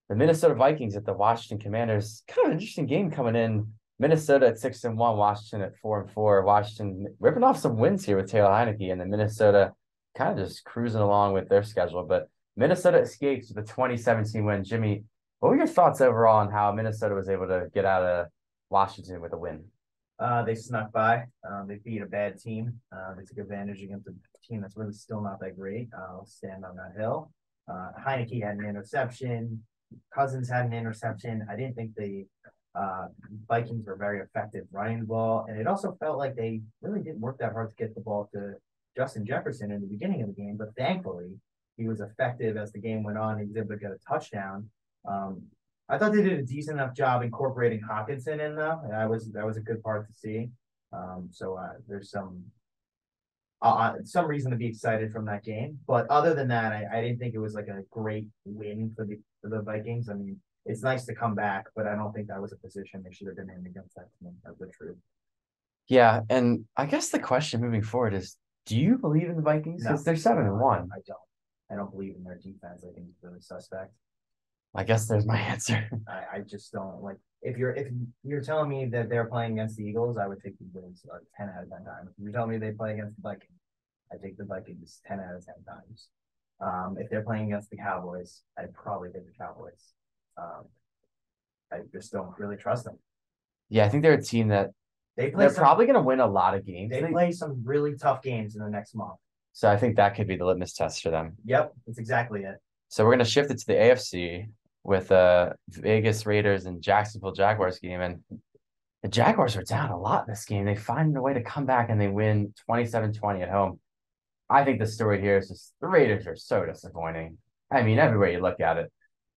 the Minnesota Vikings at the Washington Commanders. Kind of an interesting game coming in. Minnesota at six and one, Washington at four and four. Washington ripping off some wins here with Taylor Heinicke, and then Minnesota kind of just cruising along with their schedule. But Minnesota escapes with a 2017 win. Jimmy, what were your thoughts overall on how Minnesota was able to get out of Washington with a win? Uh, they snuck by. Um, they beat a bad team. Uh, they took advantage against a team that's really still not that great. I'll stand on that hill. Uh, Heinicke had an interception. Cousins had an interception. I didn't think the uh, Vikings were very effective running the ball, and it also felt like they really didn't work that hard to get the ball to Justin Jefferson in the beginning of the game. But thankfully, he was effective as the game went on. He was able to get a touchdown. Um, I thought they did a decent enough job incorporating Hockenson in though, and I was that was a good part to see. Um, so uh, there's some uh, some reason to be excited from that game. But other than that, I, I didn't think it was like a great win for the for the Vikings. I mean, it's nice to come back, but I don't think that was a position they should have been in against that team. That's the truth. Yeah, and I guess the question moving forward is, do you believe in the Vikings? Because No. they're seven and one. I don't. I don't believe in their defense. I think it's really suspect. I guess there's my answer. I, I just don't like if you're if you're telling me that they're playing against the Eagles, I would take the Eagles like ten out of ten times. If you're telling me they play against the Vikings, I take the Vikings ten out of ten times. Um, if they're playing against the Cowboys, I'd probably take the Cowboys. Um, I just don't really trust them. Yeah, I think they're a team that They play they're some, probably going to win a lot of games. they They- play some really tough games in the next month. So I think that could be the litmus test for them. Yep, that's exactly it. So we're going to shift it to the AFC with uh Vegas Raiders and Jacksonville Jaguars game. And the Jaguars are down a lot in this game. They find a way to come back and they win 27-20 at home. I think the story here is just the Raiders are so disappointing. I mean, everywhere you look at it,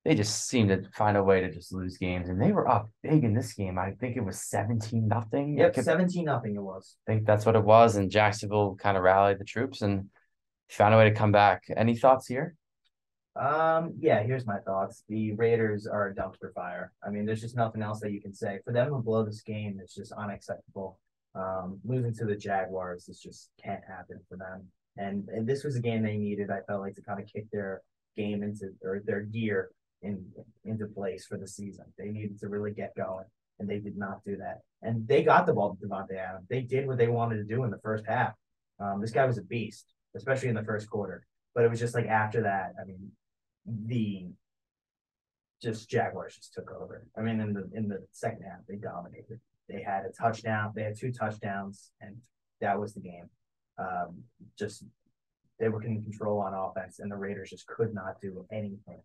they just seem to find a way to just lose games. And they were up big in this game. I think it was 17 nothing. Yep, seventeen nothing it was. I think that's what it was. And Jacksonville kind of rallied the troops and found a way to come back. Any thoughts here? Um, yeah, here's my thoughts. The Raiders are a dumpster fire. I mean, there's just nothing else that you can say. For them to blow this game, it's just unacceptable. Um, losing to the Jaguars, this just can't happen for them. And, and this was a game they needed, I felt like, to kind of kick their game into or their gear in into place for the season. They needed to really get going, and they did not do that. And they got the ball to Davante Adams. They did what they wanted to do in the first half. Um, this guy was a beast, especially in the first quarter. But it was just like after that, I mean, the just Jaguars just took over. I mean, in the in the second half, they dominated. They had a touchdown. They had two touchdowns, and that was the game. Um, just they were in control on offense, and the Raiders just could not do anything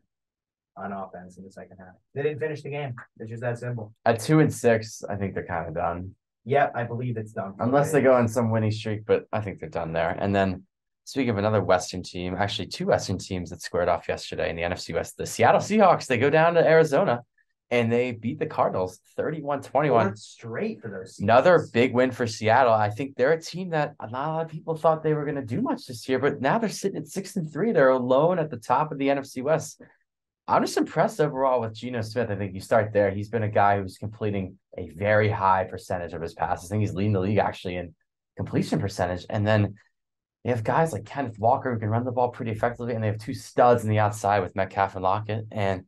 on offense in the second half. They didn't finish the game. It's just that simple. At two and six, I think they're kind of done. Yeah, I believe it's done. for the Unless they go on some winning streak, but I think they're done there. And then speaking of another Western team, actually two Western teams that squared off yesterday in the NFC West, the Seattle Seahawks, they go down to Arizona and they beat the Cardinals 31-21. Straight for those. Another big win for Seattle. I think they're a team that not a lot of people thought they were going to do much this year, but now they're sitting at six and three. They're alone at the top of the NFC West. I'm just impressed overall with Geno Smith. I think you start there. He's been a guy who's completing a very high percentage of his passes. I think he's leading the league actually in completion percentage. And then they have guys like Kenneth Walker who can run the ball pretty effectively, and they have two studs in the outside with Metcalf and Lockett. And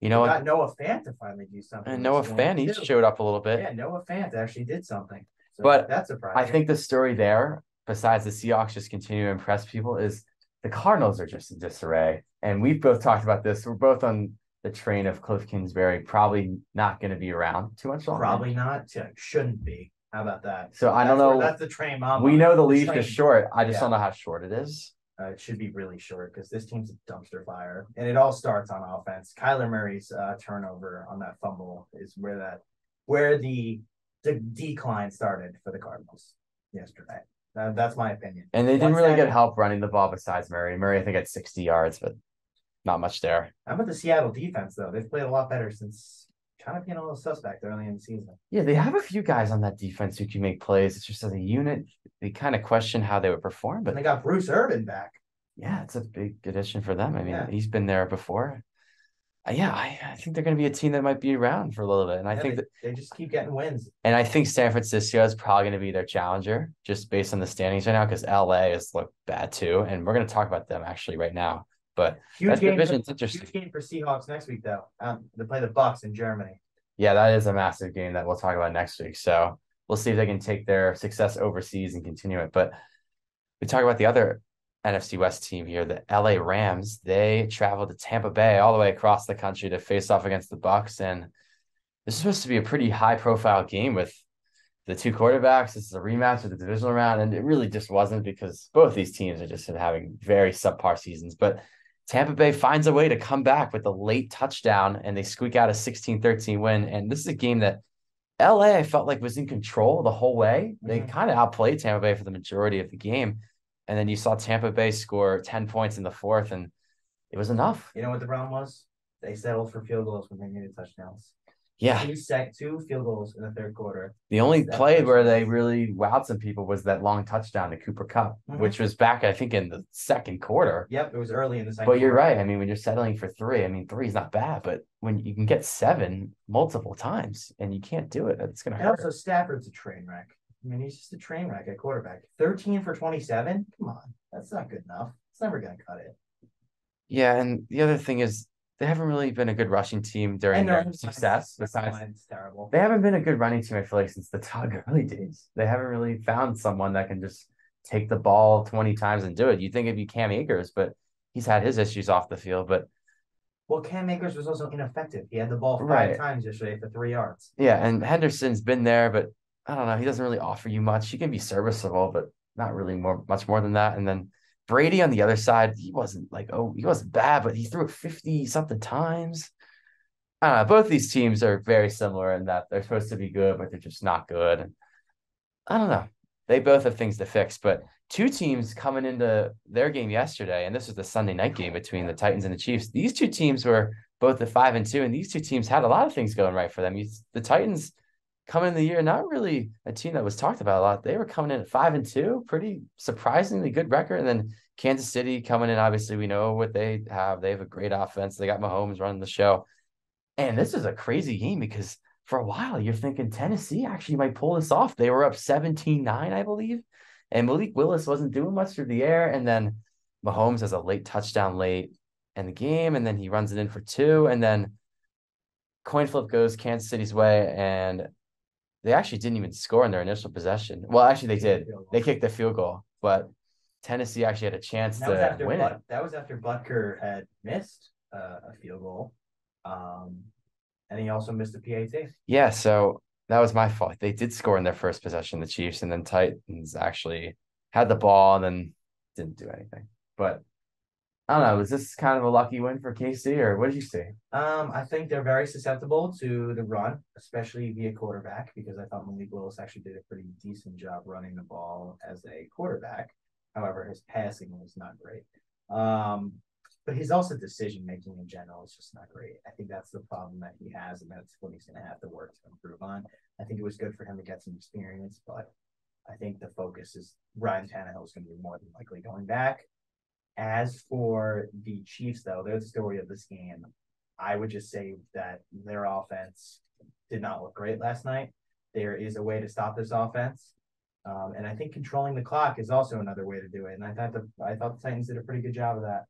you know what? got Noah Fant to finally do something. And Noah game, Fant, he showed up a little bit. Yeah, Noah Fant actually did something. So But that's surprising. I think the story there, besides the Seahawks just continue to impress people, is the Cardinals are just in disarray. And we've both talked about this. We're both on the train of Cliff Kingsbury probably not going to be around too much longer. probably not. yeah, Shouldn't be. How about that? So I don't where- know. That's the train mom. We know the leash is short. I just Yeah. don't know how short it is. Uh, it should be really short because this team's a dumpster fire, and it all starts on offense. Kyler Murray's uh, turnover on that fumble is where that where the the decline started for the Cardinals yesterday. Uh, that's my opinion. And they didn't Once really that- get help running the ball besides Murray. Murray, I think, had 60 yards, but not much there. How about the Seattle defense though? They've played a lot better since kind of being a little suspect early in the season. Yeah, they have a few guys on that defense who can make plays. It's just as a unit, they kind of question how they would perform. And But they got Bruce Irvin back. yeah, it's a big addition for them. I mean, Yeah. he's been there before. Uh, yeah, I, I think they're going to be a team that might be around for a little bit. And I think they, that, they just keep getting wins. and I think San Francisco is probably going to be their challenger just based on the standings right now because LA has looked bad too. And we're going to talk about them actually right now. But Huge that game. For, division's interesting. huge game for Seahawks next week though. Um, they play the Bucks in Germany. Yeah, that is a massive game that we'll talk about next week. So we'll see if they can take their success overseas and continue it. But we talk about the other NFC West team here, the LA Rams. They traveled to Tampa Bay all the way across the country to face off against the Bucks. And this is supposed to be a pretty high profile game with the two quarterbacks. This is a rematch of the divisional round. And it really just wasn't because both these teams are just having very subpar seasons. But Tampa Bay finds a way to come back with a late touchdown and they squeak out a 16 13 win. And this is a game that LA, I felt like was in control the whole way. They Mhm. kind of outplayed Tampa Bay for the majority of the game. And then you saw Tampa Bay score 10 points in the fourth, and it was enough. You know what the problem was? They settled for field goals when they needed touchdowns. Yeah. He sec, two field goals in the third quarter. The only That play where they really wowed some people was that long touchdown to Cooper Kupp, Mhm. which was back, I think, in the second quarter. Yep, it was early in the second. But you're quarter. right. I mean, when you're settling for three, I mean, three is not bad, but when you can get seven multiple times and you can't do it, that's gonna And hurt. also Stafford's a train wreck. I mean, he's just a train wreck at quarterback. 13 for 27? Come on. That's not good enough. It's never gonna cut it. Yeah, and the other thing is they haven't really been a good rushing team during their success. Besides, line's terrible. they haven't been a good running team. I feel like since the Todd Gurley days, they haven't really found someone that can just take the ball twenty times and do it. You think it'd be Cam Akers, but he's had his issues off the field. But Well, Cam Akers was also ineffective. He had the ball five Right. times yesterday for three yards. yeah, and Henderson's been there, but I don't know. He doesn't really offer you much. He can be serviceable, but not really more much more than that. And then Brady on the other side, he wasn't like oh he wasn't bad, but he threw it fifty something times. I don't know. Both these teams are very similar in that they're supposed to be good, but they're just not good. And I don't know. They both have things to fix, but two teams coming into their game yesterday, and this was the Sunday night game between the Titans and the Chiefs. These two teams were both the five and two, and these two teams had a lot of things going right for them. You, the Titans coming in the year, not really a team that was talked about a lot. They were coming in at five and two, pretty surprisingly good record. And then Kansas City coming in, obviously, we know what they have. They have a great offense. They got Mahomes running the show. And this is a crazy game because for a while you're thinking Tennessee actually might pull this off. They were up 17 9, I believe. And Malik Willis wasn't doing much through the air. And then Mahomes has a late touchdown late in the game. And then he runs it in for two. And then coin flip goes Kansas City's way. And they actually didn't even score in their initial possession. Well, actually, they did. They kicked the field goal, but Tennessee actually had a chance to win it. That was after Butker had missed uh, a field goal. Um, and he also missed a PAT. Yeah, so that was my fault. They did score in their first possession, the Chiefs, and then Titans actually had the ball and then didn't do anything. But I don't know. Was this kind of a lucky win for KC, or what did you see? Um, I think they're very susceptible to the run, especially via quarterback, because I thought Malik Willis actually did a pretty decent job running the ball as a quarterback. However, his passing was not great. Um, but he's also decision making in general is just not great. I think that's the problem that he has, and that's what he's going to have to work to improve on. I think it was good for him to get some experience, but I think the focus is Ryan Tannehill is going to be more than likely going back. As for the Chiefs, though, they're the story of this game. I would just say that their offense did not look great last night. There is a way to stop this offense. Um, and I think controlling the clock is also another way to do it. And I thought the I thought the Titans did a pretty good job of that.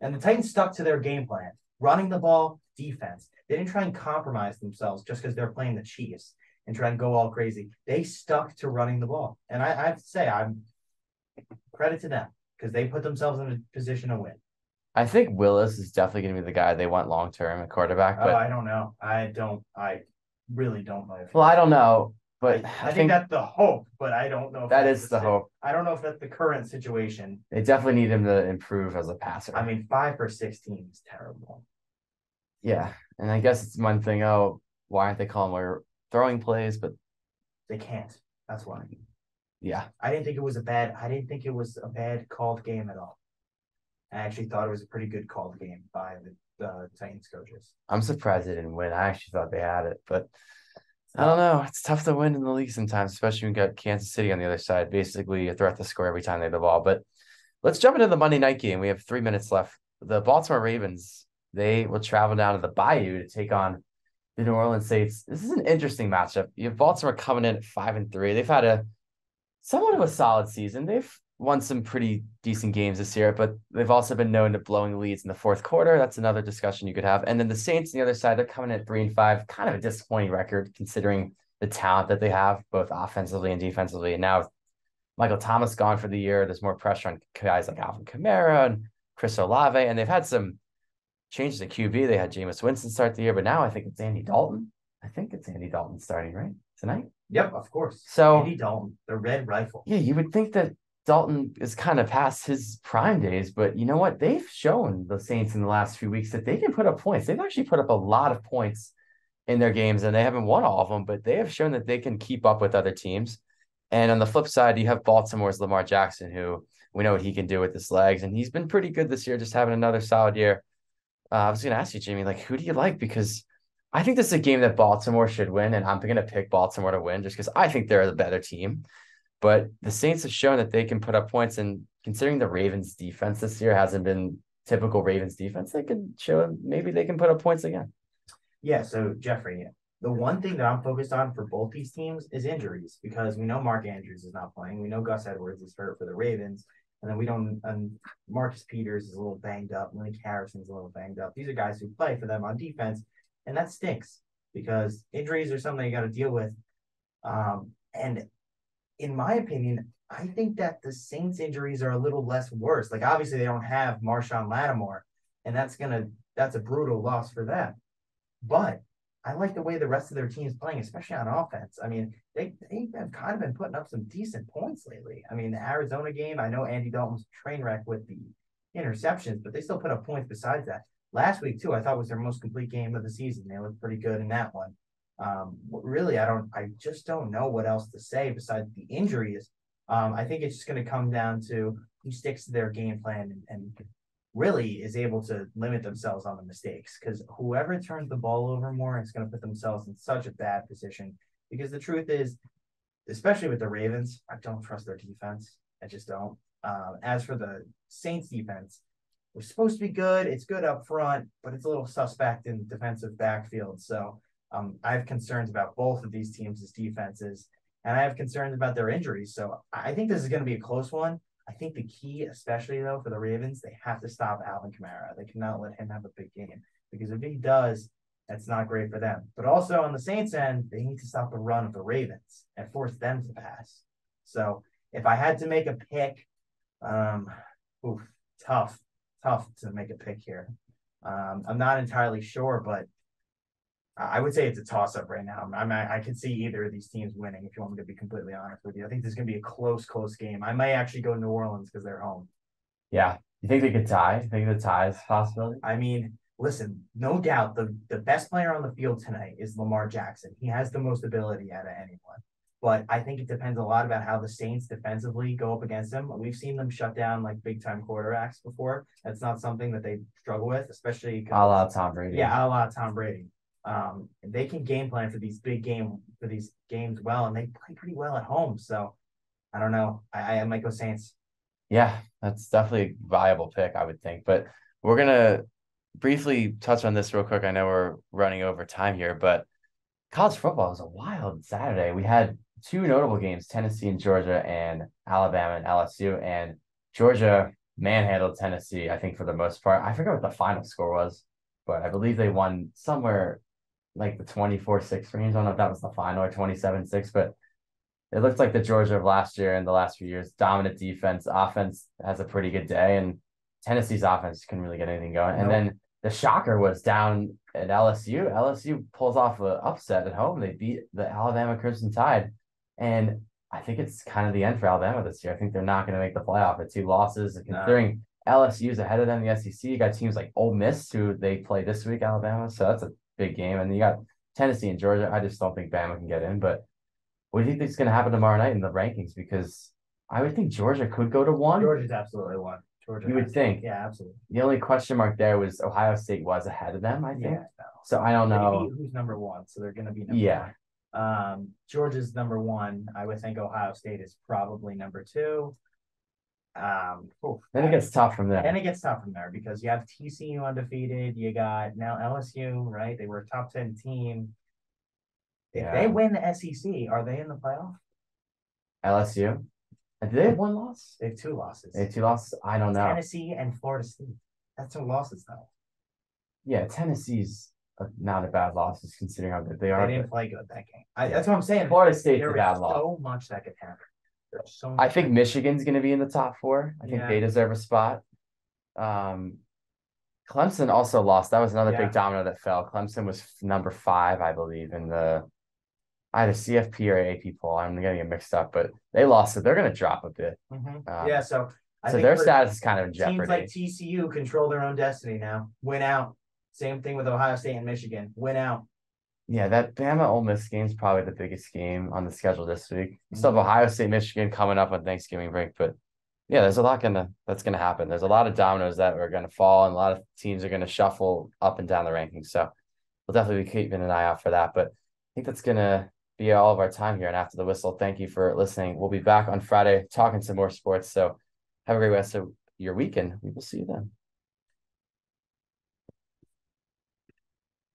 And the Titans stuck to their game plan, running the ball, defense. They didn't try and compromise themselves just because they're playing the Chiefs and try and go all crazy. They stuck to running the ball. And I, I have to say, I'm credit to them because they put themselves in a position to win. I think Willis is definitely going to be the guy they want long term at quarterback. But oh, I don't know. I don't. I really don't know. If well, I don't know, but I, I, think, think that's the hope, but I don't know. If that is the hope. I don't know if that's the current situation. They definitely need him to improve as a passer. I mean, five for sixteen is terrible. yeah, and I guess it's one thing. Oh, why aren't they calling more throwing plays? But They can't. That's why. Yeah, I didn't think it was a bad. I didn't think it was a bad called game at all. I actually thought it was a pretty good called game by the uh, Titans coaches. I'm surprised they didn't win. I actually thought they had it, but I don't know. It's tough to win in the league sometimes, especially when you got Kansas City on the other side. Basically, a threat to score every time they have the ball. But let's jump into the Monday night game. We have three minutes left. The Baltimore Ravens, they will travel down to the Bayou to take on the New Orleans Saints. This is an interesting matchup. You have Baltimore coming in at five and three. They've had a somewhat of a solid season. They've won some pretty decent games this year, but they've also been known to blowing leads in the fourth quarter. That's another discussion you could have. And then the Saints on the other side, they're coming in at three and five, kind of a disappointing record considering the talent that they have, both offensively and defensively. And now Michael Thomas gone for the year, there's more pressure on guys like Alvin Kamara and Chris Olave, and they've had some changes at QB. They had Jameis Winston start the year, but now I think it's Andy Dalton. I think it's Andy Dalton starting right tonight. Yep, of course. So Andy Dalton, the Red Rifle. yeah, you would think that Dalton is kind of past his prime days, but you know what? They've shown the Saints in the last few weeks that they can put up points. They've actually put up a lot of points in their games, and they haven't won all of them, but they have shown that they can keep up with other teams. And on the flip side, you have Baltimore's Lamar Jackson, who we know what he can do with his legs, and he's been pretty good this year, just having another solid year. Uh, I was going to ask you, Jamie, like, who do you like? Because I think this is a game that Baltimore should win, and I'm going to pick Baltimore to win just because I think they're the better team. But the Saints have shown that they can put up points, and considering the Ravens' defense this year hasn't been typical Ravens defense, they can show maybe they can put up points again. Yeah, so Jeffrey, the one thing that I'm focused on for both these teams is injuries because we know Mark Andrews is not playing. We know Gus Edwards is hurt for the Ravens. And then we don't, and Marcus Peters is a little banged up. Link Harrison's a little banged up. These are guys who play for them on defense. And that stinks because injuries are something you got to deal with. Um, and in my opinion, I think that the Saints injuries are a little less worse. Like obviously they don't have Marshon Lattimore, and that's gonna that's a brutal loss for them. But I like the way the rest of their team is playing, especially on offense. I mean, they, they have kind of been putting up some decent points lately. I mean, the Arizona game, I know Andy Dalton's train wreck with the interceptions, but they still put up points besides that. Last week, too, I thought was their most complete game of the season. They looked pretty good in that one. Um, really, I don't, I just don't know what else to say besides the injuries. Um, I think it's just going to come down to who sticks to their game plan and, and really is able to limit themselves on the mistakes because whoever turns the ball over more is going to put themselves in such a bad position. Because the truth is, especially with the Ravens, I don't trust their defense. I just don't. Um, as for the Saints defense, we're supposed to be good. It's good up front, but it's a little suspect in defensive backfield. So um, I have concerns about both of these teams' defenses, and I have concerns about their injuries. So I think this is going to be a close one. I think the key, especially though, for the Ravens, they have to stop Alvin Kamara. They cannot let him have a big game because if he does, that's not great for them. But also on the Saints end, they need to stop the run of the Ravens and force them to pass. So if I had to make a pick, um, oof, tough, tough to make a pick here. Um, I'm not entirely sure, but I would say it's a toss up right now. I mean, I can see either of these teams winning. If you want me to be completely honest with you, I think this is going to be a close, close game. I might actually go New Orleans because they're home. Yeah, you think they could tie? You think the tie is possibility? I mean, listen, no doubt the the best player on the field tonight is Lamar Jackson. He has the most ability out of anyone. But I think it depends a lot about how the Saints defensively go up against him. We've seen them shut down like big time quarterbacks before. That's not something that they struggle with, especially a la Tom Brady. Yeah, a la Tom Brady um, they can game plan for these big game for these games well, and they play pretty well at home. So I don't know. I, I might go Saints. Yeah, that's definitely a viable pick, I would think. But we're gonna briefly touch on this real quick. I know we're running over time here, but college football was a wild Saturday. We had two notable games: Tennessee and Georgia, and Alabama and LSU. And Georgia manhandled Tennessee, I think, for the most part. I forget what the final score was, but I believe they won somewhere like the 24 6 range. I don't know if that was the final or 27 6, but it looked like the Georgia of last year and the last few years. Dominant defense, offense has a pretty good day, and Tennessee's offense couldn't really get anything going. Nope. And then the shocker was down at LSU. LSU pulls off an upset at home. They beat the Alabama Crimson Tide. And I think it's kind of the end for Alabama this year. I think they're not going to make the playoff at two losses. Considering no. LSU's ahead of them in the SEC, you got teams like Ole Miss who they play this week, Alabama. So that's a big game. And you got Tennessee and Georgia. I just don't think Bama can get in. But what do you think is going to happen tomorrow night in the rankings? Because I would think Georgia could go to one. Georgia's absolutely one. Georgia. You would think. Yeah, absolutely. The only question mark there was Ohio State was ahead of them. I think. Yeah, no. So I don't know who's number one. So they're going to be number yeah. One. Um, Georgia's number one. I would think Ohio State is probably number two. Um, oof, then it gets tough from there. Then it gets tough from there because you have TCU undefeated. You got now LSU, right? They were a top 10 team. If yeah. they win the SEC, are they in the playoff? LSU? Do they have one loss? They have two losses. They have two losses? I don't know. Tennessee and Florida State. That's two losses, though. Yeah, Tennessee's not a bad losses considering how good they are. They didn't play good that game. I, that's what I'm saying. Florida State's a bad loss. so much that could happen. So I think Michigan's going to be in the top four. I think yeah. they deserve a spot. Um, Clemson also lost. That was another yeah. big domino that fell. Clemson was number five, I believe, in the either CFP or AP poll. I'm getting it mixed up, but they lost, so they're going to drop a bit. Mm-hmm. Um, yeah, so I so their status is kind of in jeopardy. Teams like TCU control their own destiny now. Win out. Same thing with Ohio State and Michigan. Win out. Yeah, that Bama Ole Miss game is probably the biggest game on the schedule this week. You still have mm-hmm. Ohio State, Michigan coming up on Thanksgiving break, but yeah, there's a lot gonna that's gonna happen. There's a lot of dominoes that are gonna fall, and a lot of teams are gonna shuffle up and down the rankings. So we'll definitely be keeping an eye out for that. But I think that's gonna be all of our time here. And after the whistle, thank you for listening. We'll be back on Friday talking some more sports. So have a great rest of your weekend. We will see you then.